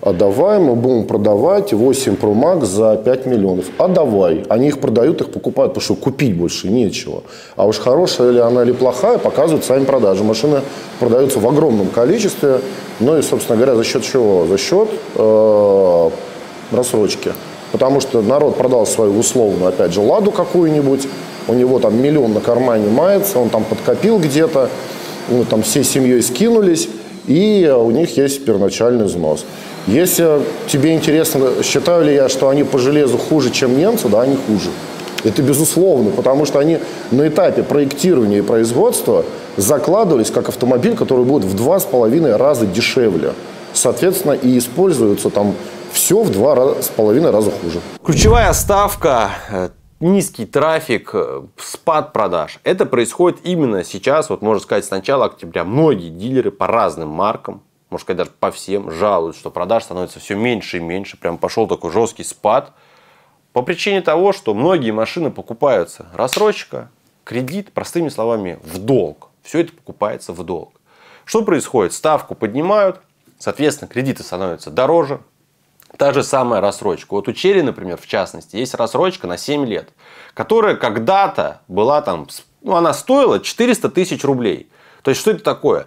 а давай мы будем продавать 8 Pro Max за 5 миллионов. А давай. Они их продают, их покупают, потому что купить больше нечего. А уж хорошая ли она или плохая, показывают сами продажи. Машины продаются в огромном количестве. Ну и, собственно говоря, за счет чего? За счет э, рассрочки. Потому что народ продал свою условную, опять же, ладу какую-нибудь, у него там миллион на кармане мается, он там подкопил где-то, ну, там всей семьей скинулись, и у них есть первоначальный взнос. Если тебе интересно, считаю ли я, что они по железу хуже, чем немцы, да, они хуже. Это безусловно, потому что они на этапе проектирования и производства закладывались как автомобиль, который будет в два с половиной раза дешевле. Соответственно, и используются там все в два с половиной раза хуже. Ключевая ставка э, низкий трафик, э, спад продаж. Это происходит именно сейчас, вот можно сказать, с начала октября. Многие дилеры по разным маркам можно сказать, даже по всем, жалуются, что продаж становится все меньше и меньше. Прям пошел такой жесткий спад. По причине того, что многие машины покупаются рассрочка, кредит, простыми словами, в долг. Все это покупается в долг. Что происходит? Ставку поднимают, соответственно, кредиты становятся дороже. Та же самая рассрочка. Вот у Черри, например, в частности, есть рассрочка на 7 лет, которая когда-то была там, ну, она стоила 400 тысяч рублей. То есть, что это такое?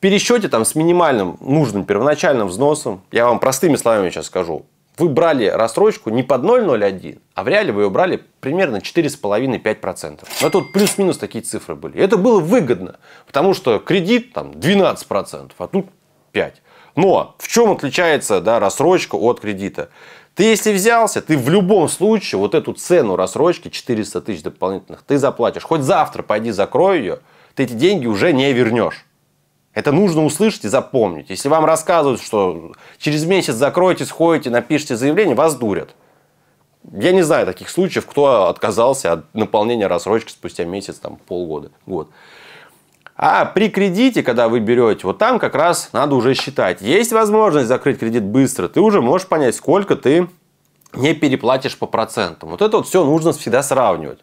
пересчете там с минимальным нужным первоначальным взносом, я вам простыми словами сейчас скажу, вы брали рассрочку не под 0,01, а в реале вы ее брали примерно 4,5-5%. Но тут плюс-минус такие цифры были. И это было выгодно, потому что кредит там 12%, а тут 5%. Но в чем отличается да, рассрочка от кредита? Ты если взялся, ты в любом случае вот эту цену рассрочки 400 тысяч дополнительных ты заплатишь. Хоть завтра пойди закрой ее, ты эти деньги уже не вернешь. Это нужно услышать и запомнить. Если вам рассказывают, что через месяц закроете, сходите, напишите заявление, вас дурят. Я не знаю таких случаев, кто отказался от наполнения рассрочки спустя месяц, там, полгода, год. А при кредите, когда вы берете, вот там как раз надо уже считать. Есть возможность закрыть кредит быстро, ты уже можешь понять, сколько ты не переплатишь по процентам. Вот это вот все нужно всегда сравнивать.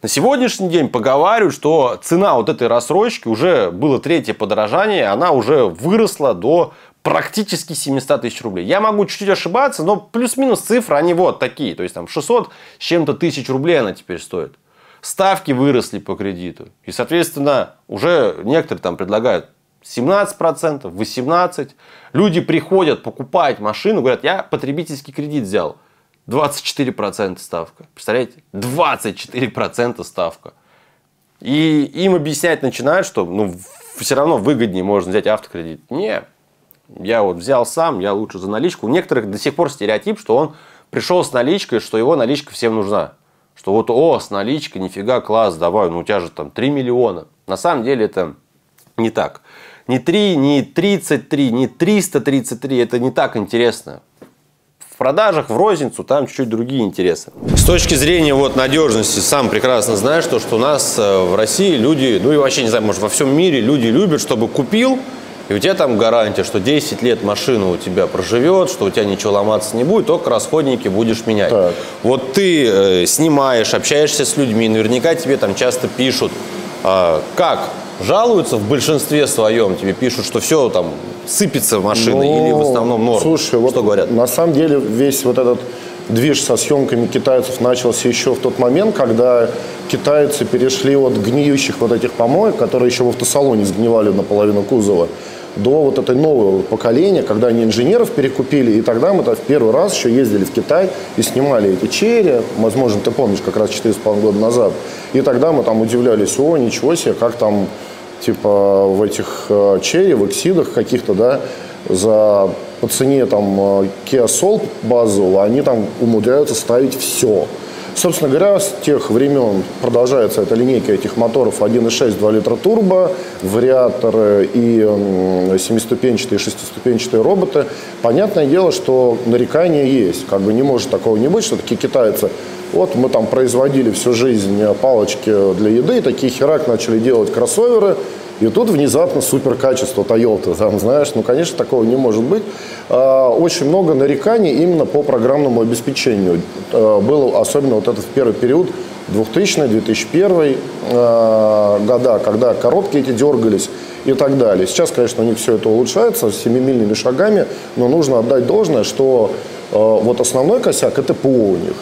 На сегодняшний день поговаривают, что цена вот этой рассрочки уже было третье подорожание, она уже выросла до практически 700 тысяч рублей. Я могу чуть-чуть ошибаться, но плюс-минус цифры, они вот такие. То есть там 600 с чем-то тысяч рублей она теперь стоит. Ставки выросли по кредиту. И, соответственно, уже некоторые там предлагают 17%, 18%. Люди приходят покупать машину, говорят, я потребительский кредит взял. 24% ставка. Представляете? 24% ставка. И им объяснять начинают, что ну, все равно выгоднее можно взять автокредит. Не, я вот взял сам, я лучше за наличку. У некоторых до сих пор стереотип, что он пришел с наличкой, что его наличка всем нужна. Что вот, о, с наличкой, нифига, класс, давай, ну у тебя же там 3 миллиона. На самом деле это не так. Не 3, не 33, не 333, это не так интересно продажах, в розницу, там чуть-чуть другие интересы. С точки зрения вот надежности, сам прекрасно знаешь, то, что у нас э, в России люди, ну и вообще, не знаю, может, во всем мире люди любят, чтобы купил, и у тебя там гарантия, что 10 лет машина у тебя проживет, что у тебя ничего ломаться не будет, только расходники будешь менять. Так. Вот ты э, снимаешь, общаешься с людьми, наверняка тебе там часто пишут, э, как жалуются в большинстве своем, тебе пишут, что все там сыпется машина ну, или в основном норм? Слушай, что вот говорят? На самом деле весь вот этот движ со съемками китайцев начался еще в тот момент, когда китайцы перешли от гниющих вот этих помоек, которые еще в автосалоне сгнивали наполовину кузова, до вот этой нового поколения, когда они инженеров перекупили, и тогда мы -то в первый раз еще ездили в Китай и снимали эти черри, возможно, ты помнишь, как раз 4,5 года назад, и тогда мы там удивлялись, о, ничего себе, как там типа в этих э, черри, в эксидах каких-то, да, за по цене там э, Kia Soul базового, они там умудряются ставить все. Собственно говоря, с тех времен продолжается эта линейка этих моторов 1.6, 2 литра турбо, вариаторы и семиступенчатые, шестиступенчатые роботы. Понятное дело, что нарекания есть. Как бы не может такого не быть, что такие китайцы вот мы там производили всю жизнь палочки для еды, такие херак начали делать кроссоверы, и тут внезапно супер качество Toyota, там, знаешь, ну, конечно, такого не может быть. А, очень много нареканий именно по программному обеспечению. А, было особенно вот этот первый период 2000-2001 э, года, когда коробки эти дергались и так далее. Сейчас, конечно, у них все это улучшается семимильными шагами, но нужно отдать должное, что вот основной косяк – это ПО у них.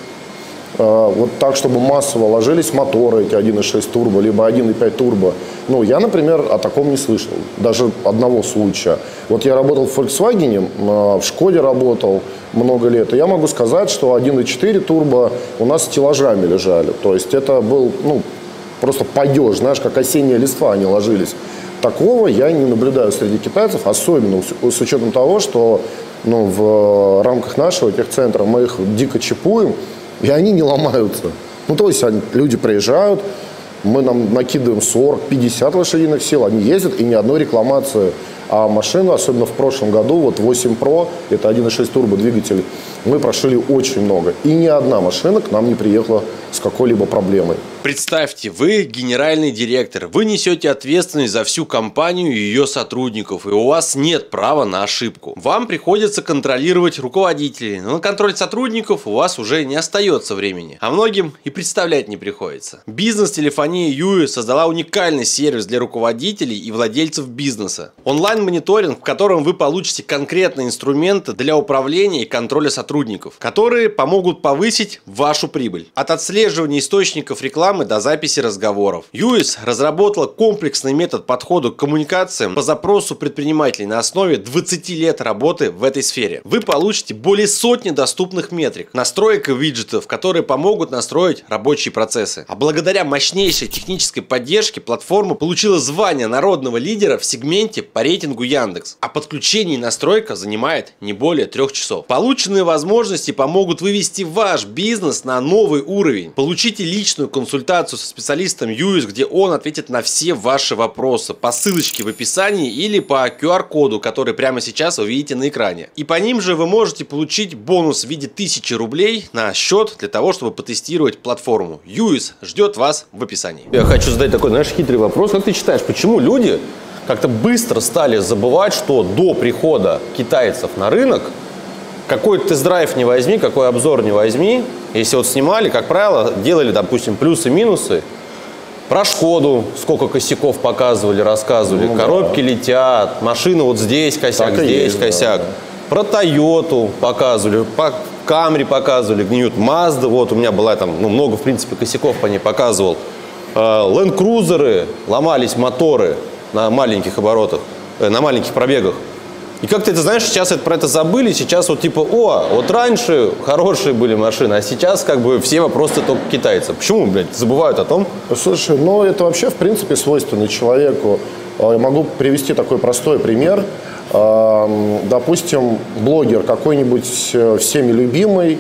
Э, вот так, чтобы массово ложились моторы эти 1.6 турбо, либо 1.5 турбо. Ну, я, например, о таком не слышал, даже одного случая. Вот я работал в Volkswagen, э, в Шкоде работал много лет, и я могу сказать, что 1.4 турбо у нас стеллажами лежали. То есть это был, ну, просто падеж, знаешь, как осенняя листва они ложились. Такого я не наблюдаю среди китайцев, особенно с учетом того, что ну, в рамках нашего техцентра мы их дико чипуем, и они не ломаются. Ну, то есть они, люди приезжают, мы нам накидываем 40-50 лошадиных сил, они ездят, и ни одной рекламации. А машину, особенно в прошлом году, вот 8 Pro, это 1.6 турбо двигатель, мы прошили очень много. И ни одна машина к нам не приехала с какой-либо проблемой. Представьте, вы генеральный директор, вы несете ответственность за всю компанию и ее сотрудников, и у вас нет права на ошибку. Вам приходится контролировать руководителей, но на контроль сотрудников у вас уже не остается времени, а многим и представлять не приходится. Бизнес-телефония Юи создала уникальный сервис для руководителей и владельцев бизнеса. Онлайн-мониторинг, в котором вы получите конкретные инструменты для управления и контроля сотрудников, которые помогут повысить вашу прибыль. От отслеживания источников рекламы до записи разговоров. UIS разработала комплексный метод подхода к коммуникациям по запросу предпринимателей на основе 20 лет работы в этой сфере. Вы получите более сотни доступных метрик, настройка виджетов, которые помогут настроить рабочие процессы. А благодаря мощнейшей технической поддержке платформа получила звание народного лидера в сегменте по рейтингу Яндекс. А подключение и настройка занимает не более трех часов. Полученные возможности помогут вывести ваш бизнес на новый уровень. Получите личную консультацию со специалистом ЮИС, где он ответит на все ваши вопросы по ссылочке в описании или по QR-коду, который прямо сейчас вы видите на экране. И по ним же вы можете получить бонус в виде 1000 рублей на счет для того, чтобы потестировать платформу. ЮИС ждет вас в описании. Я хочу задать такой, знаешь, хитрый вопрос. Как ты считаешь, почему люди как-то быстро стали забывать, что до прихода китайцев на рынок какой тест-драйв не возьми, какой обзор не возьми, если вот снимали, как правило, делали, допустим, плюсы-минусы, про Шкоду сколько косяков показывали, рассказывали. Ну, Коробки да. летят, машина вот здесь косяк, так здесь есть, косяк. Да, да. Про Тойоту показывали, по Камри показывали, гниют. Мазда, вот у меня была там, ну, много, в принципе, косяков по ней показывал. Ленд-крузеры, ломались моторы на маленьких оборотах, э, на маленьких пробегах. И как ты это знаешь, сейчас это, про это забыли, сейчас вот типа, о, вот раньше хорошие были машины, а сейчас как бы все вопросы только китайцы. Почему, блядь, забывают о том? Слушай, ну это вообще в принципе свойственно человеку. А, я могу привести такой простой пример. А, допустим, блогер какой-нибудь э, всеми любимый,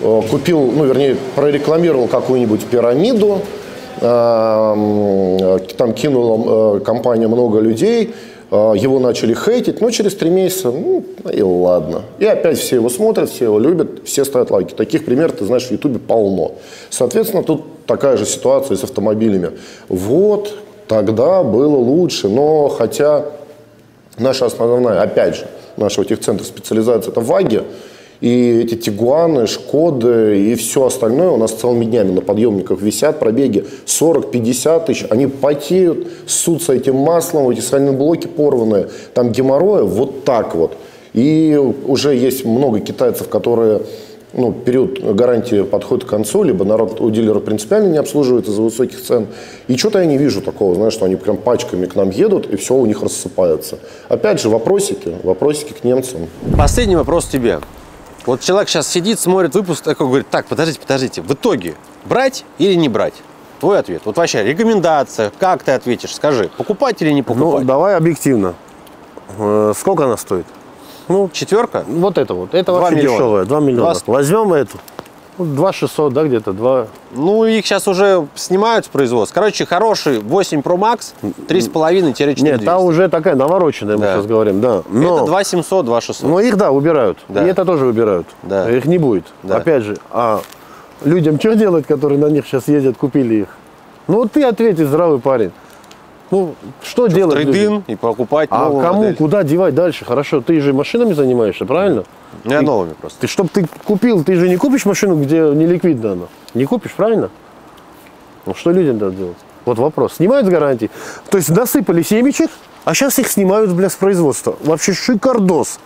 э, купил, ну вернее, прорекламировал какую-нибудь пирамиду, там кинула э, компания много людей, а, его начали хейтить, но через три месяца, ну, и ладно. И опять все его смотрят, все его любят, все ставят лайки. Таких примеров, ты знаешь, в Ютубе полно. Соответственно, тут такая же ситуация с автомобилями. Вот, тогда было лучше, но хотя наша основная, опять же, нашего техцентра специализация – это ВАГи, и эти Тигуаны, Шкоды и все остальное у нас целыми днями на подъемниках висят, пробеги 40-50 тысяч. Они потеют, ссутся этим маслом, эти сальные блоки порванные. Там геморроя вот так вот. И уже есть много китайцев, которые ну, период гарантии подходит к концу, либо народ у дилера принципиально не обслуживает из-за высоких цен. И что-то я не вижу такого, знаешь, что они прям пачками к нам едут, и все у них рассыпается. Опять же, вопросики, вопросики к немцам. Последний вопрос тебе. Вот человек сейчас сидит, смотрит выпуск, такой говорит, так, подождите, подождите, в итоге брать или не брать? Твой ответ. Вот вообще рекомендация, как ты ответишь, скажи, покупать или не покупать? Ну, давай объективно. Э, сколько она стоит? Ну, четверка? Вот это вот. Это вообще миллиона. дешевая, 2 миллиона. 2... Возьмем эту. Ну, 2 600, да, где-то, 2... Ну, их сейчас уже снимают с производства. Короче, хороший 8 Pro Max, 3,5-4 Нет, та уже такая навороченная, да. мы сейчас говорим, да. Но... Это 2 700, 2 600. Ну, их, да, убирают. Да. И это тоже убирают. Да. Их не будет. Да. Опять же, а людям что делать, которые на них сейчас ездят, купили их? Ну, вот ты ответишь, здравый парень. Ну, что, что делать? Трейдин и покупать А кому, модель. куда девать дальше? Хорошо, ты же машинами занимаешься, правильно? Я ты, новыми просто. Ты, чтобы ты купил, ты же не купишь машину, где не ликвидно она. Не купишь, правильно? Ну что людям надо делать? Вот вопрос. Снимают с гарантии. То есть насыпали семечек, а сейчас их снимают, бля, с производства. Вообще шикардос.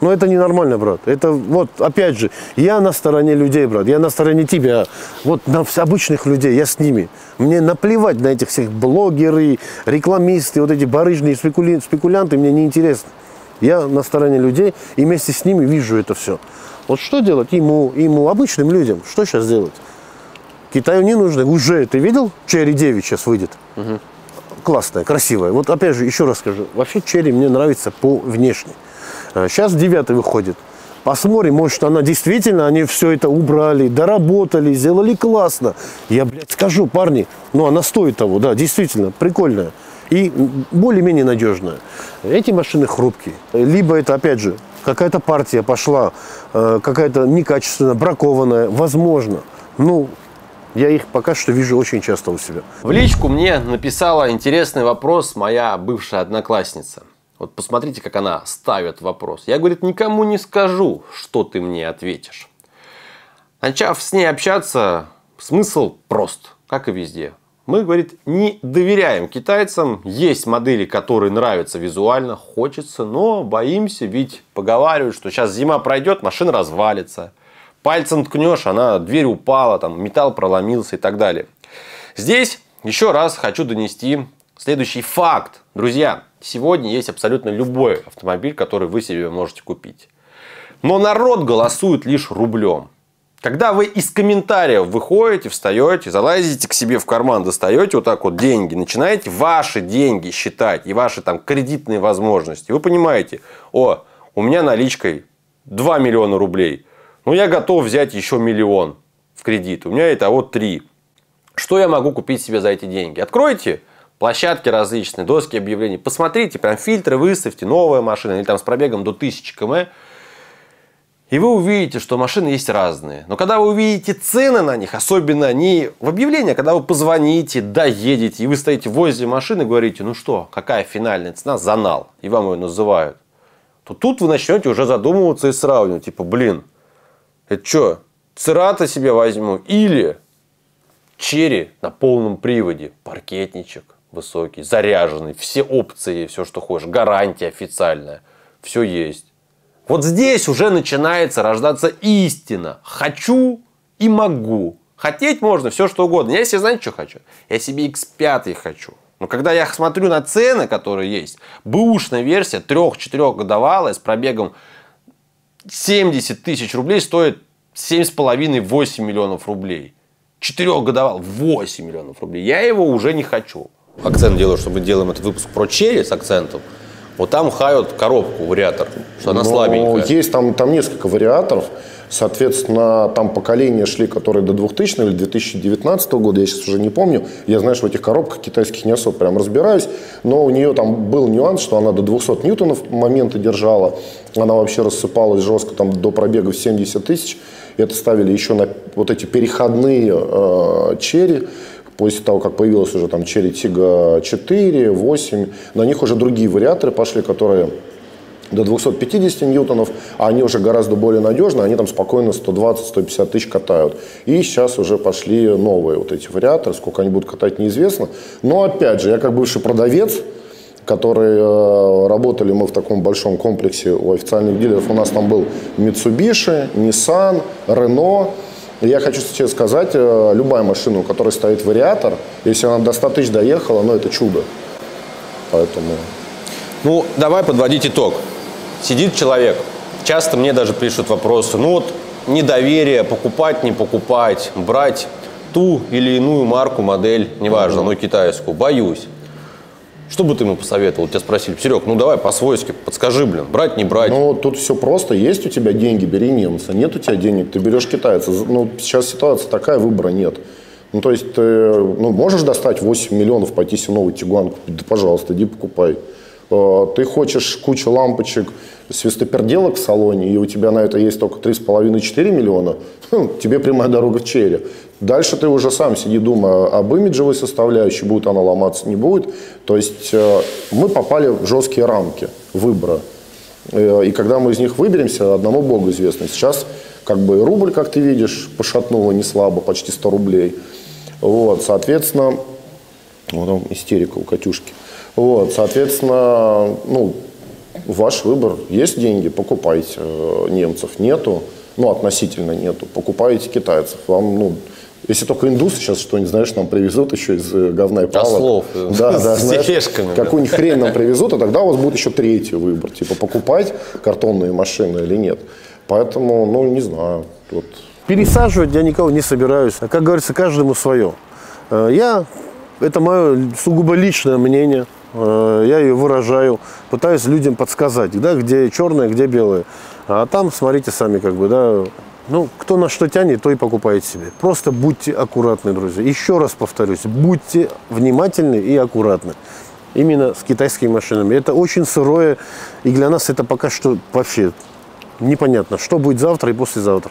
Но это ненормально, брат. Это вот, опять же, я на стороне людей, брат. Я на стороне тебя. Вот на обычных людей, я с ними. Мне наплевать на этих всех блогеры, рекламисты, вот эти барыжные спекули- спекулянты, мне не интересно. Я на стороне людей и вместе с ними вижу это все. Вот что делать ему, ему, обычным людям? Что сейчас делать? Китаю не нужно. Уже, ты видел? Черри 9 сейчас выйдет. Классная, красивая. Вот опять же, еще раз скажу. Вообще черри мне нравится по внешне. Сейчас 9 выходит. Посмотрим, может, она действительно, они все это убрали, доработали, сделали классно. Я, блядь, скажу, парни, ну, она стоит того, да, действительно, прикольная. И более-менее надежная. Эти машины хрупкие. Либо это, опять же, какая-то партия пошла, э, какая-то некачественно бракованная, возможно. Ну, я их пока что вижу очень часто у себя. В личку мне написала интересный вопрос моя бывшая одноклассница. Вот посмотрите, как она ставит вопрос. Я, говорит, никому не скажу, что ты мне ответишь. Начав с ней общаться, смысл прост, как и везде. Мы, говорит, не доверяем китайцам. Есть модели, которые нравятся визуально, хочется, но боимся, ведь поговаривают, что сейчас зима пройдет, машина развалится. Пальцем ткнешь, она, дверь упала, там, металл проломился и так далее. Здесь еще раз хочу донести следующий факт. Друзья, сегодня есть абсолютно любой автомобиль, который вы себе можете купить. Но народ голосует лишь рублем. Когда вы из комментариев выходите, встаете, залазите к себе в карман, достаете вот так вот деньги, начинаете ваши деньги считать и ваши там кредитные возможности, вы понимаете, о, у меня наличкой 2 миллиона рублей, ну я готов взять еще миллион в кредит, у меня это вот 3. Что я могу купить себе за эти деньги? Откройте площадки различные, доски объявлений, посмотрите, прям фильтры выставьте, новая машина или там с пробегом до 1000 км, и вы увидите, что машины есть разные. Но когда вы увидите цены на них, особенно не в объявлении, а когда вы позвоните, доедете, и вы стоите возле машины говорите, ну что, какая финальная цена? За нал, и вам ее называют, то тут вы начнете уже задумываться и сравнивать. Типа, блин, это что, Церата себе возьму или Черри на полном приводе, паркетничек высокий, заряженный, все опции, все, что хочешь, гарантия официальная, все есть. Вот здесь уже начинается рождаться истина. Хочу и могу. Хотеть можно все, что угодно. Я себе, знаете, что хочу? Я себе X5 хочу. Но когда я смотрю на цены, которые есть, бэушная версия 3-4 годовалая с пробегом 70 тысяч рублей стоит 7,5-8 миллионов рублей. 4 годовал 8 миллионов рублей. Я его уже не хочу. Акцент делаю, что мы делаем этот выпуск про черри с акцентом. Вот там хают коробку, вариатор, что она Но слабенькая. Есть там, там несколько вариаторов. Соответственно, там поколения шли, которые до 2000 или 2019 года, я сейчас уже не помню. Я, знаешь, в этих коробках китайских не особо прям разбираюсь. Но у нее там был нюанс, что она до 200 ньютонов моменты держала. Она вообще рассыпалась жестко там до пробега в 70 тысяч. Это ставили еще на вот эти переходные э, черри. После того, как появилась уже там Cherry Tiggo 4, 8, на них уже другие вариаторы пошли, которые до 250 ньютонов, а они уже гораздо более надежны, они там спокойно 120-150 тысяч катают. И сейчас уже пошли новые вот эти вариаторы, сколько они будут катать, неизвестно. Но опять же, я как бывший продавец, который э, работали мы в таком большом комплексе у официальных дилеров, у нас там был Mitsubishi, Nissan, Renault, Я хочу тебе сказать, э, любая машина, у которой стоит вариатор, если она до 100 тысяч доехала, ну это чудо. Поэтому... Ну, давай подводить итог. Сидит человек, часто мне даже пишут вопросы, ну вот недоверие, покупать, не покупать, брать ту или иную марку, модель, неважно, но китайскую, боюсь. Что бы ты ему посоветовал? Тебя спросили, Серег, ну давай по-свойски, подскажи, блин, брать, не брать. Ну, тут все просто. Есть у тебя деньги, бери немца. Нет у тебя денег, ты берешь китайца. Ну, сейчас ситуация такая, выбора нет. Ну, то есть, ты ну, можешь достать 8 миллионов, пойти себе новый Тигуан купить? Да, пожалуйста, иди покупай. Ты хочешь кучу лампочек, свистоперделок в салоне, и у тебя на это есть только 3,5-4 миллиона, хм, тебе прямая дорога в черри. Дальше ты уже сам сиди, думай об имиджевой составляющей, будет она ломаться, не будет. То есть э, мы попали в жесткие рамки выбора. Э, И когда мы из них выберемся, одному Богу известно. Сейчас как бы рубль, как ты видишь, пошатнуло не слабо, почти 100 рублей. Вот, соответственно, вот там истерика у Катюшки. Вот, соответственно, ну, ваш выбор. Есть деньги, покупайте. Э, немцев нету, ну, относительно нету. Покупаете китайцев. Вам, ну, если только индусы сейчас что-нибудь, знаешь, нам привезут еще из э, говна и палок. Ослов, Да, с да, знаешь, тележками, да. какую-нибудь хрень нам привезут, а тогда у вас будет еще третий выбор. Типа, покупать картонные машины или нет. Поэтому, ну, не знаю. Вот. Пересаживать я никого не собираюсь. А как говорится, каждому свое. Э, Я, это мое сугубо личное мнение. Э, Я ее выражаю, пытаюсь людям подсказать, да, где черное, где белое. А там смотрите сами, как бы, да. Ну, кто на что тянет, то и покупает себе. Просто будьте аккуратны, друзья. Еще раз повторюсь, будьте внимательны и аккуратны. Именно с китайскими машинами. Это очень сырое, и для нас это пока что вообще непонятно, что будет завтра и послезавтра.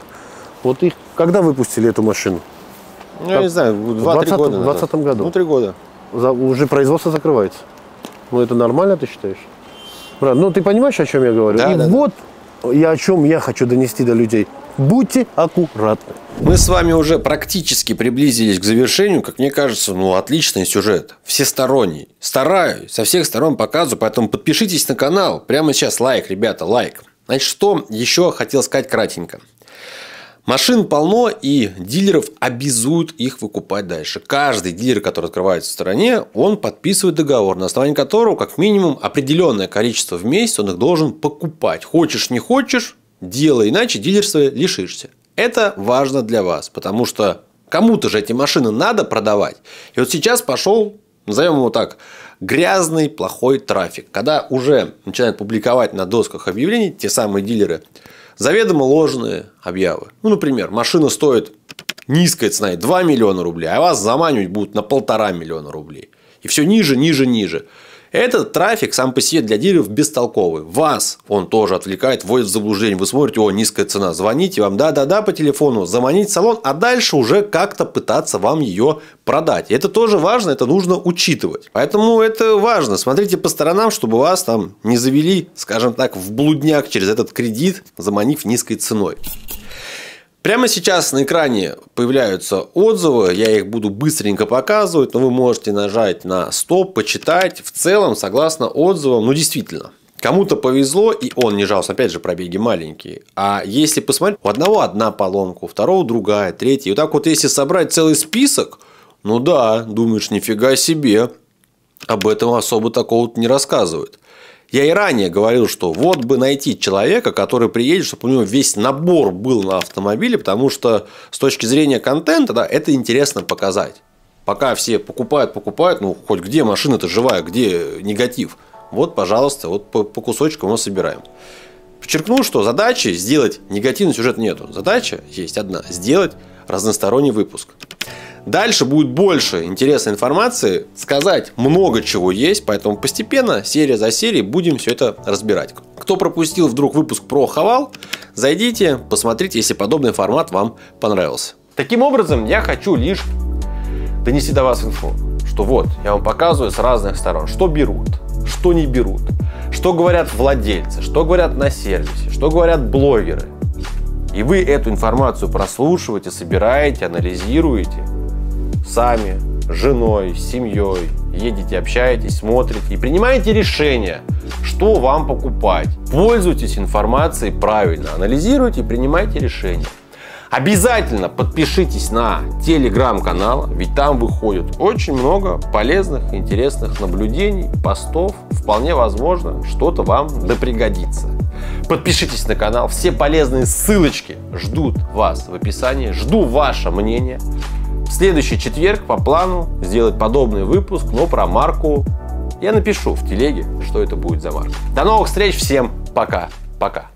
Вот их, когда выпустили эту машину? Ну, я не знаю, 2-3 20 года. в назад. 20 году. Ну, 3 года. За- уже производство закрывается. Ну, это нормально, ты считаешь? Брат, ну ты понимаешь, о чем я говорю? Да, и да, да. вот я о чем я хочу донести до людей. Будьте аккуратны. Мы с вами уже практически приблизились к завершению, как мне кажется, ну, отличный сюжет, всесторонний. Стараюсь, со всех сторон показываю, поэтому подпишитесь на канал. Прямо сейчас лайк, ребята, лайк. Значит, что еще хотел сказать кратенько. Машин полно, и дилеров обязуют их выкупать дальше. Каждый дилер, который открывается в стране, он подписывает договор, на основании которого, как минимум, определенное количество в месяц он их должен покупать. Хочешь, не хочешь, делай, иначе дилерства лишишься. Это важно для вас, потому что кому-то же эти машины надо продавать. И вот сейчас пошел, назовем его так, грязный, плохой трафик. Когда уже начинают публиковать на досках объявлений те самые дилеры заведомо ложные объявы. Ну, например, машина стоит низкая цена 2 миллиона рублей, а вас заманивать будут на полтора миллиона рублей. И все ниже, ниже, ниже. Этот трафик сам по себе для дилеров бестолковый. Вас он тоже отвлекает, вводит в заблуждение. Вы смотрите, о, низкая цена, звоните вам, да-да-да, по телефону, заманить в салон, а дальше уже как-то пытаться вам ее продать. Это тоже важно, это нужно учитывать. Поэтому это важно. Смотрите по сторонам, чтобы вас там не завели, скажем так, в блудняк через этот кредит, заманив низкой ценой. Прямо сейчас на экране появляются отзывы, я их буду быстренько показывать, но вы можете нажать на стоп, почитать. В целом, согласно отзывам, ну действительно, кому-то повезло, и он не жался, опять же, пробеги маленькие. А если посмотреть, у одного одна поломка, у второго другая, третья. И вот так вот, если собрать целый список, ну да, думаешь, нифига себе, об этом особо такого не рассказывают. Я и ранее говорил, что вот бы найти человека, который приедет, чтобы у него весь набор был на автомобиле, потому что с точки зрения контента, да, это интересно показать. Пока все покупают, покупают, ну хоть где машина-то живая, где негатив. Вот, пожалуйста, вот по, по кусочкам мы собираем. Подчеркну, что задачи сделать негативный сюжет нету. Задача есть одна – сделать разносторонний выпуск. Дальше будет больше интересной информации, сказать много чего есть, поэтому постепенно, серия за серией, будем все это разбирать. Кто пропустил вдруг выпуск про Хавал, зайдите, посмотрите, если подобный формат вам понравился. Таким образом, я хочу лишь донести до вас инфу, что вот, я вам показываю с разных сторон, что берут, что не берут, что говорят владельцы, что говорят на сервисе, что говорят блогеры. И вы эту информацию прослушиваете, собираете, анализируете сами, женой, семьей, едете, общаетесь, смотрите и принимаете решение, что вам покупать. Пользуйтесь информацией правильно, анализируйте принимайте решение. Обязательно подпишитесь на телеграм-канал, ведь там выходит очень много полезных, интересных наблюдений, постов. Вполне возможно, что-то вам да пригодится. Подпишитесь на канал, все полезные ссылочки ждут вас в описании, жду ваше мнение. В следующий четверг по плану сделать подобный выпуск, но про марку я напишу в телеге, что это будет за марка. До новых встреч, всем пока. Пока.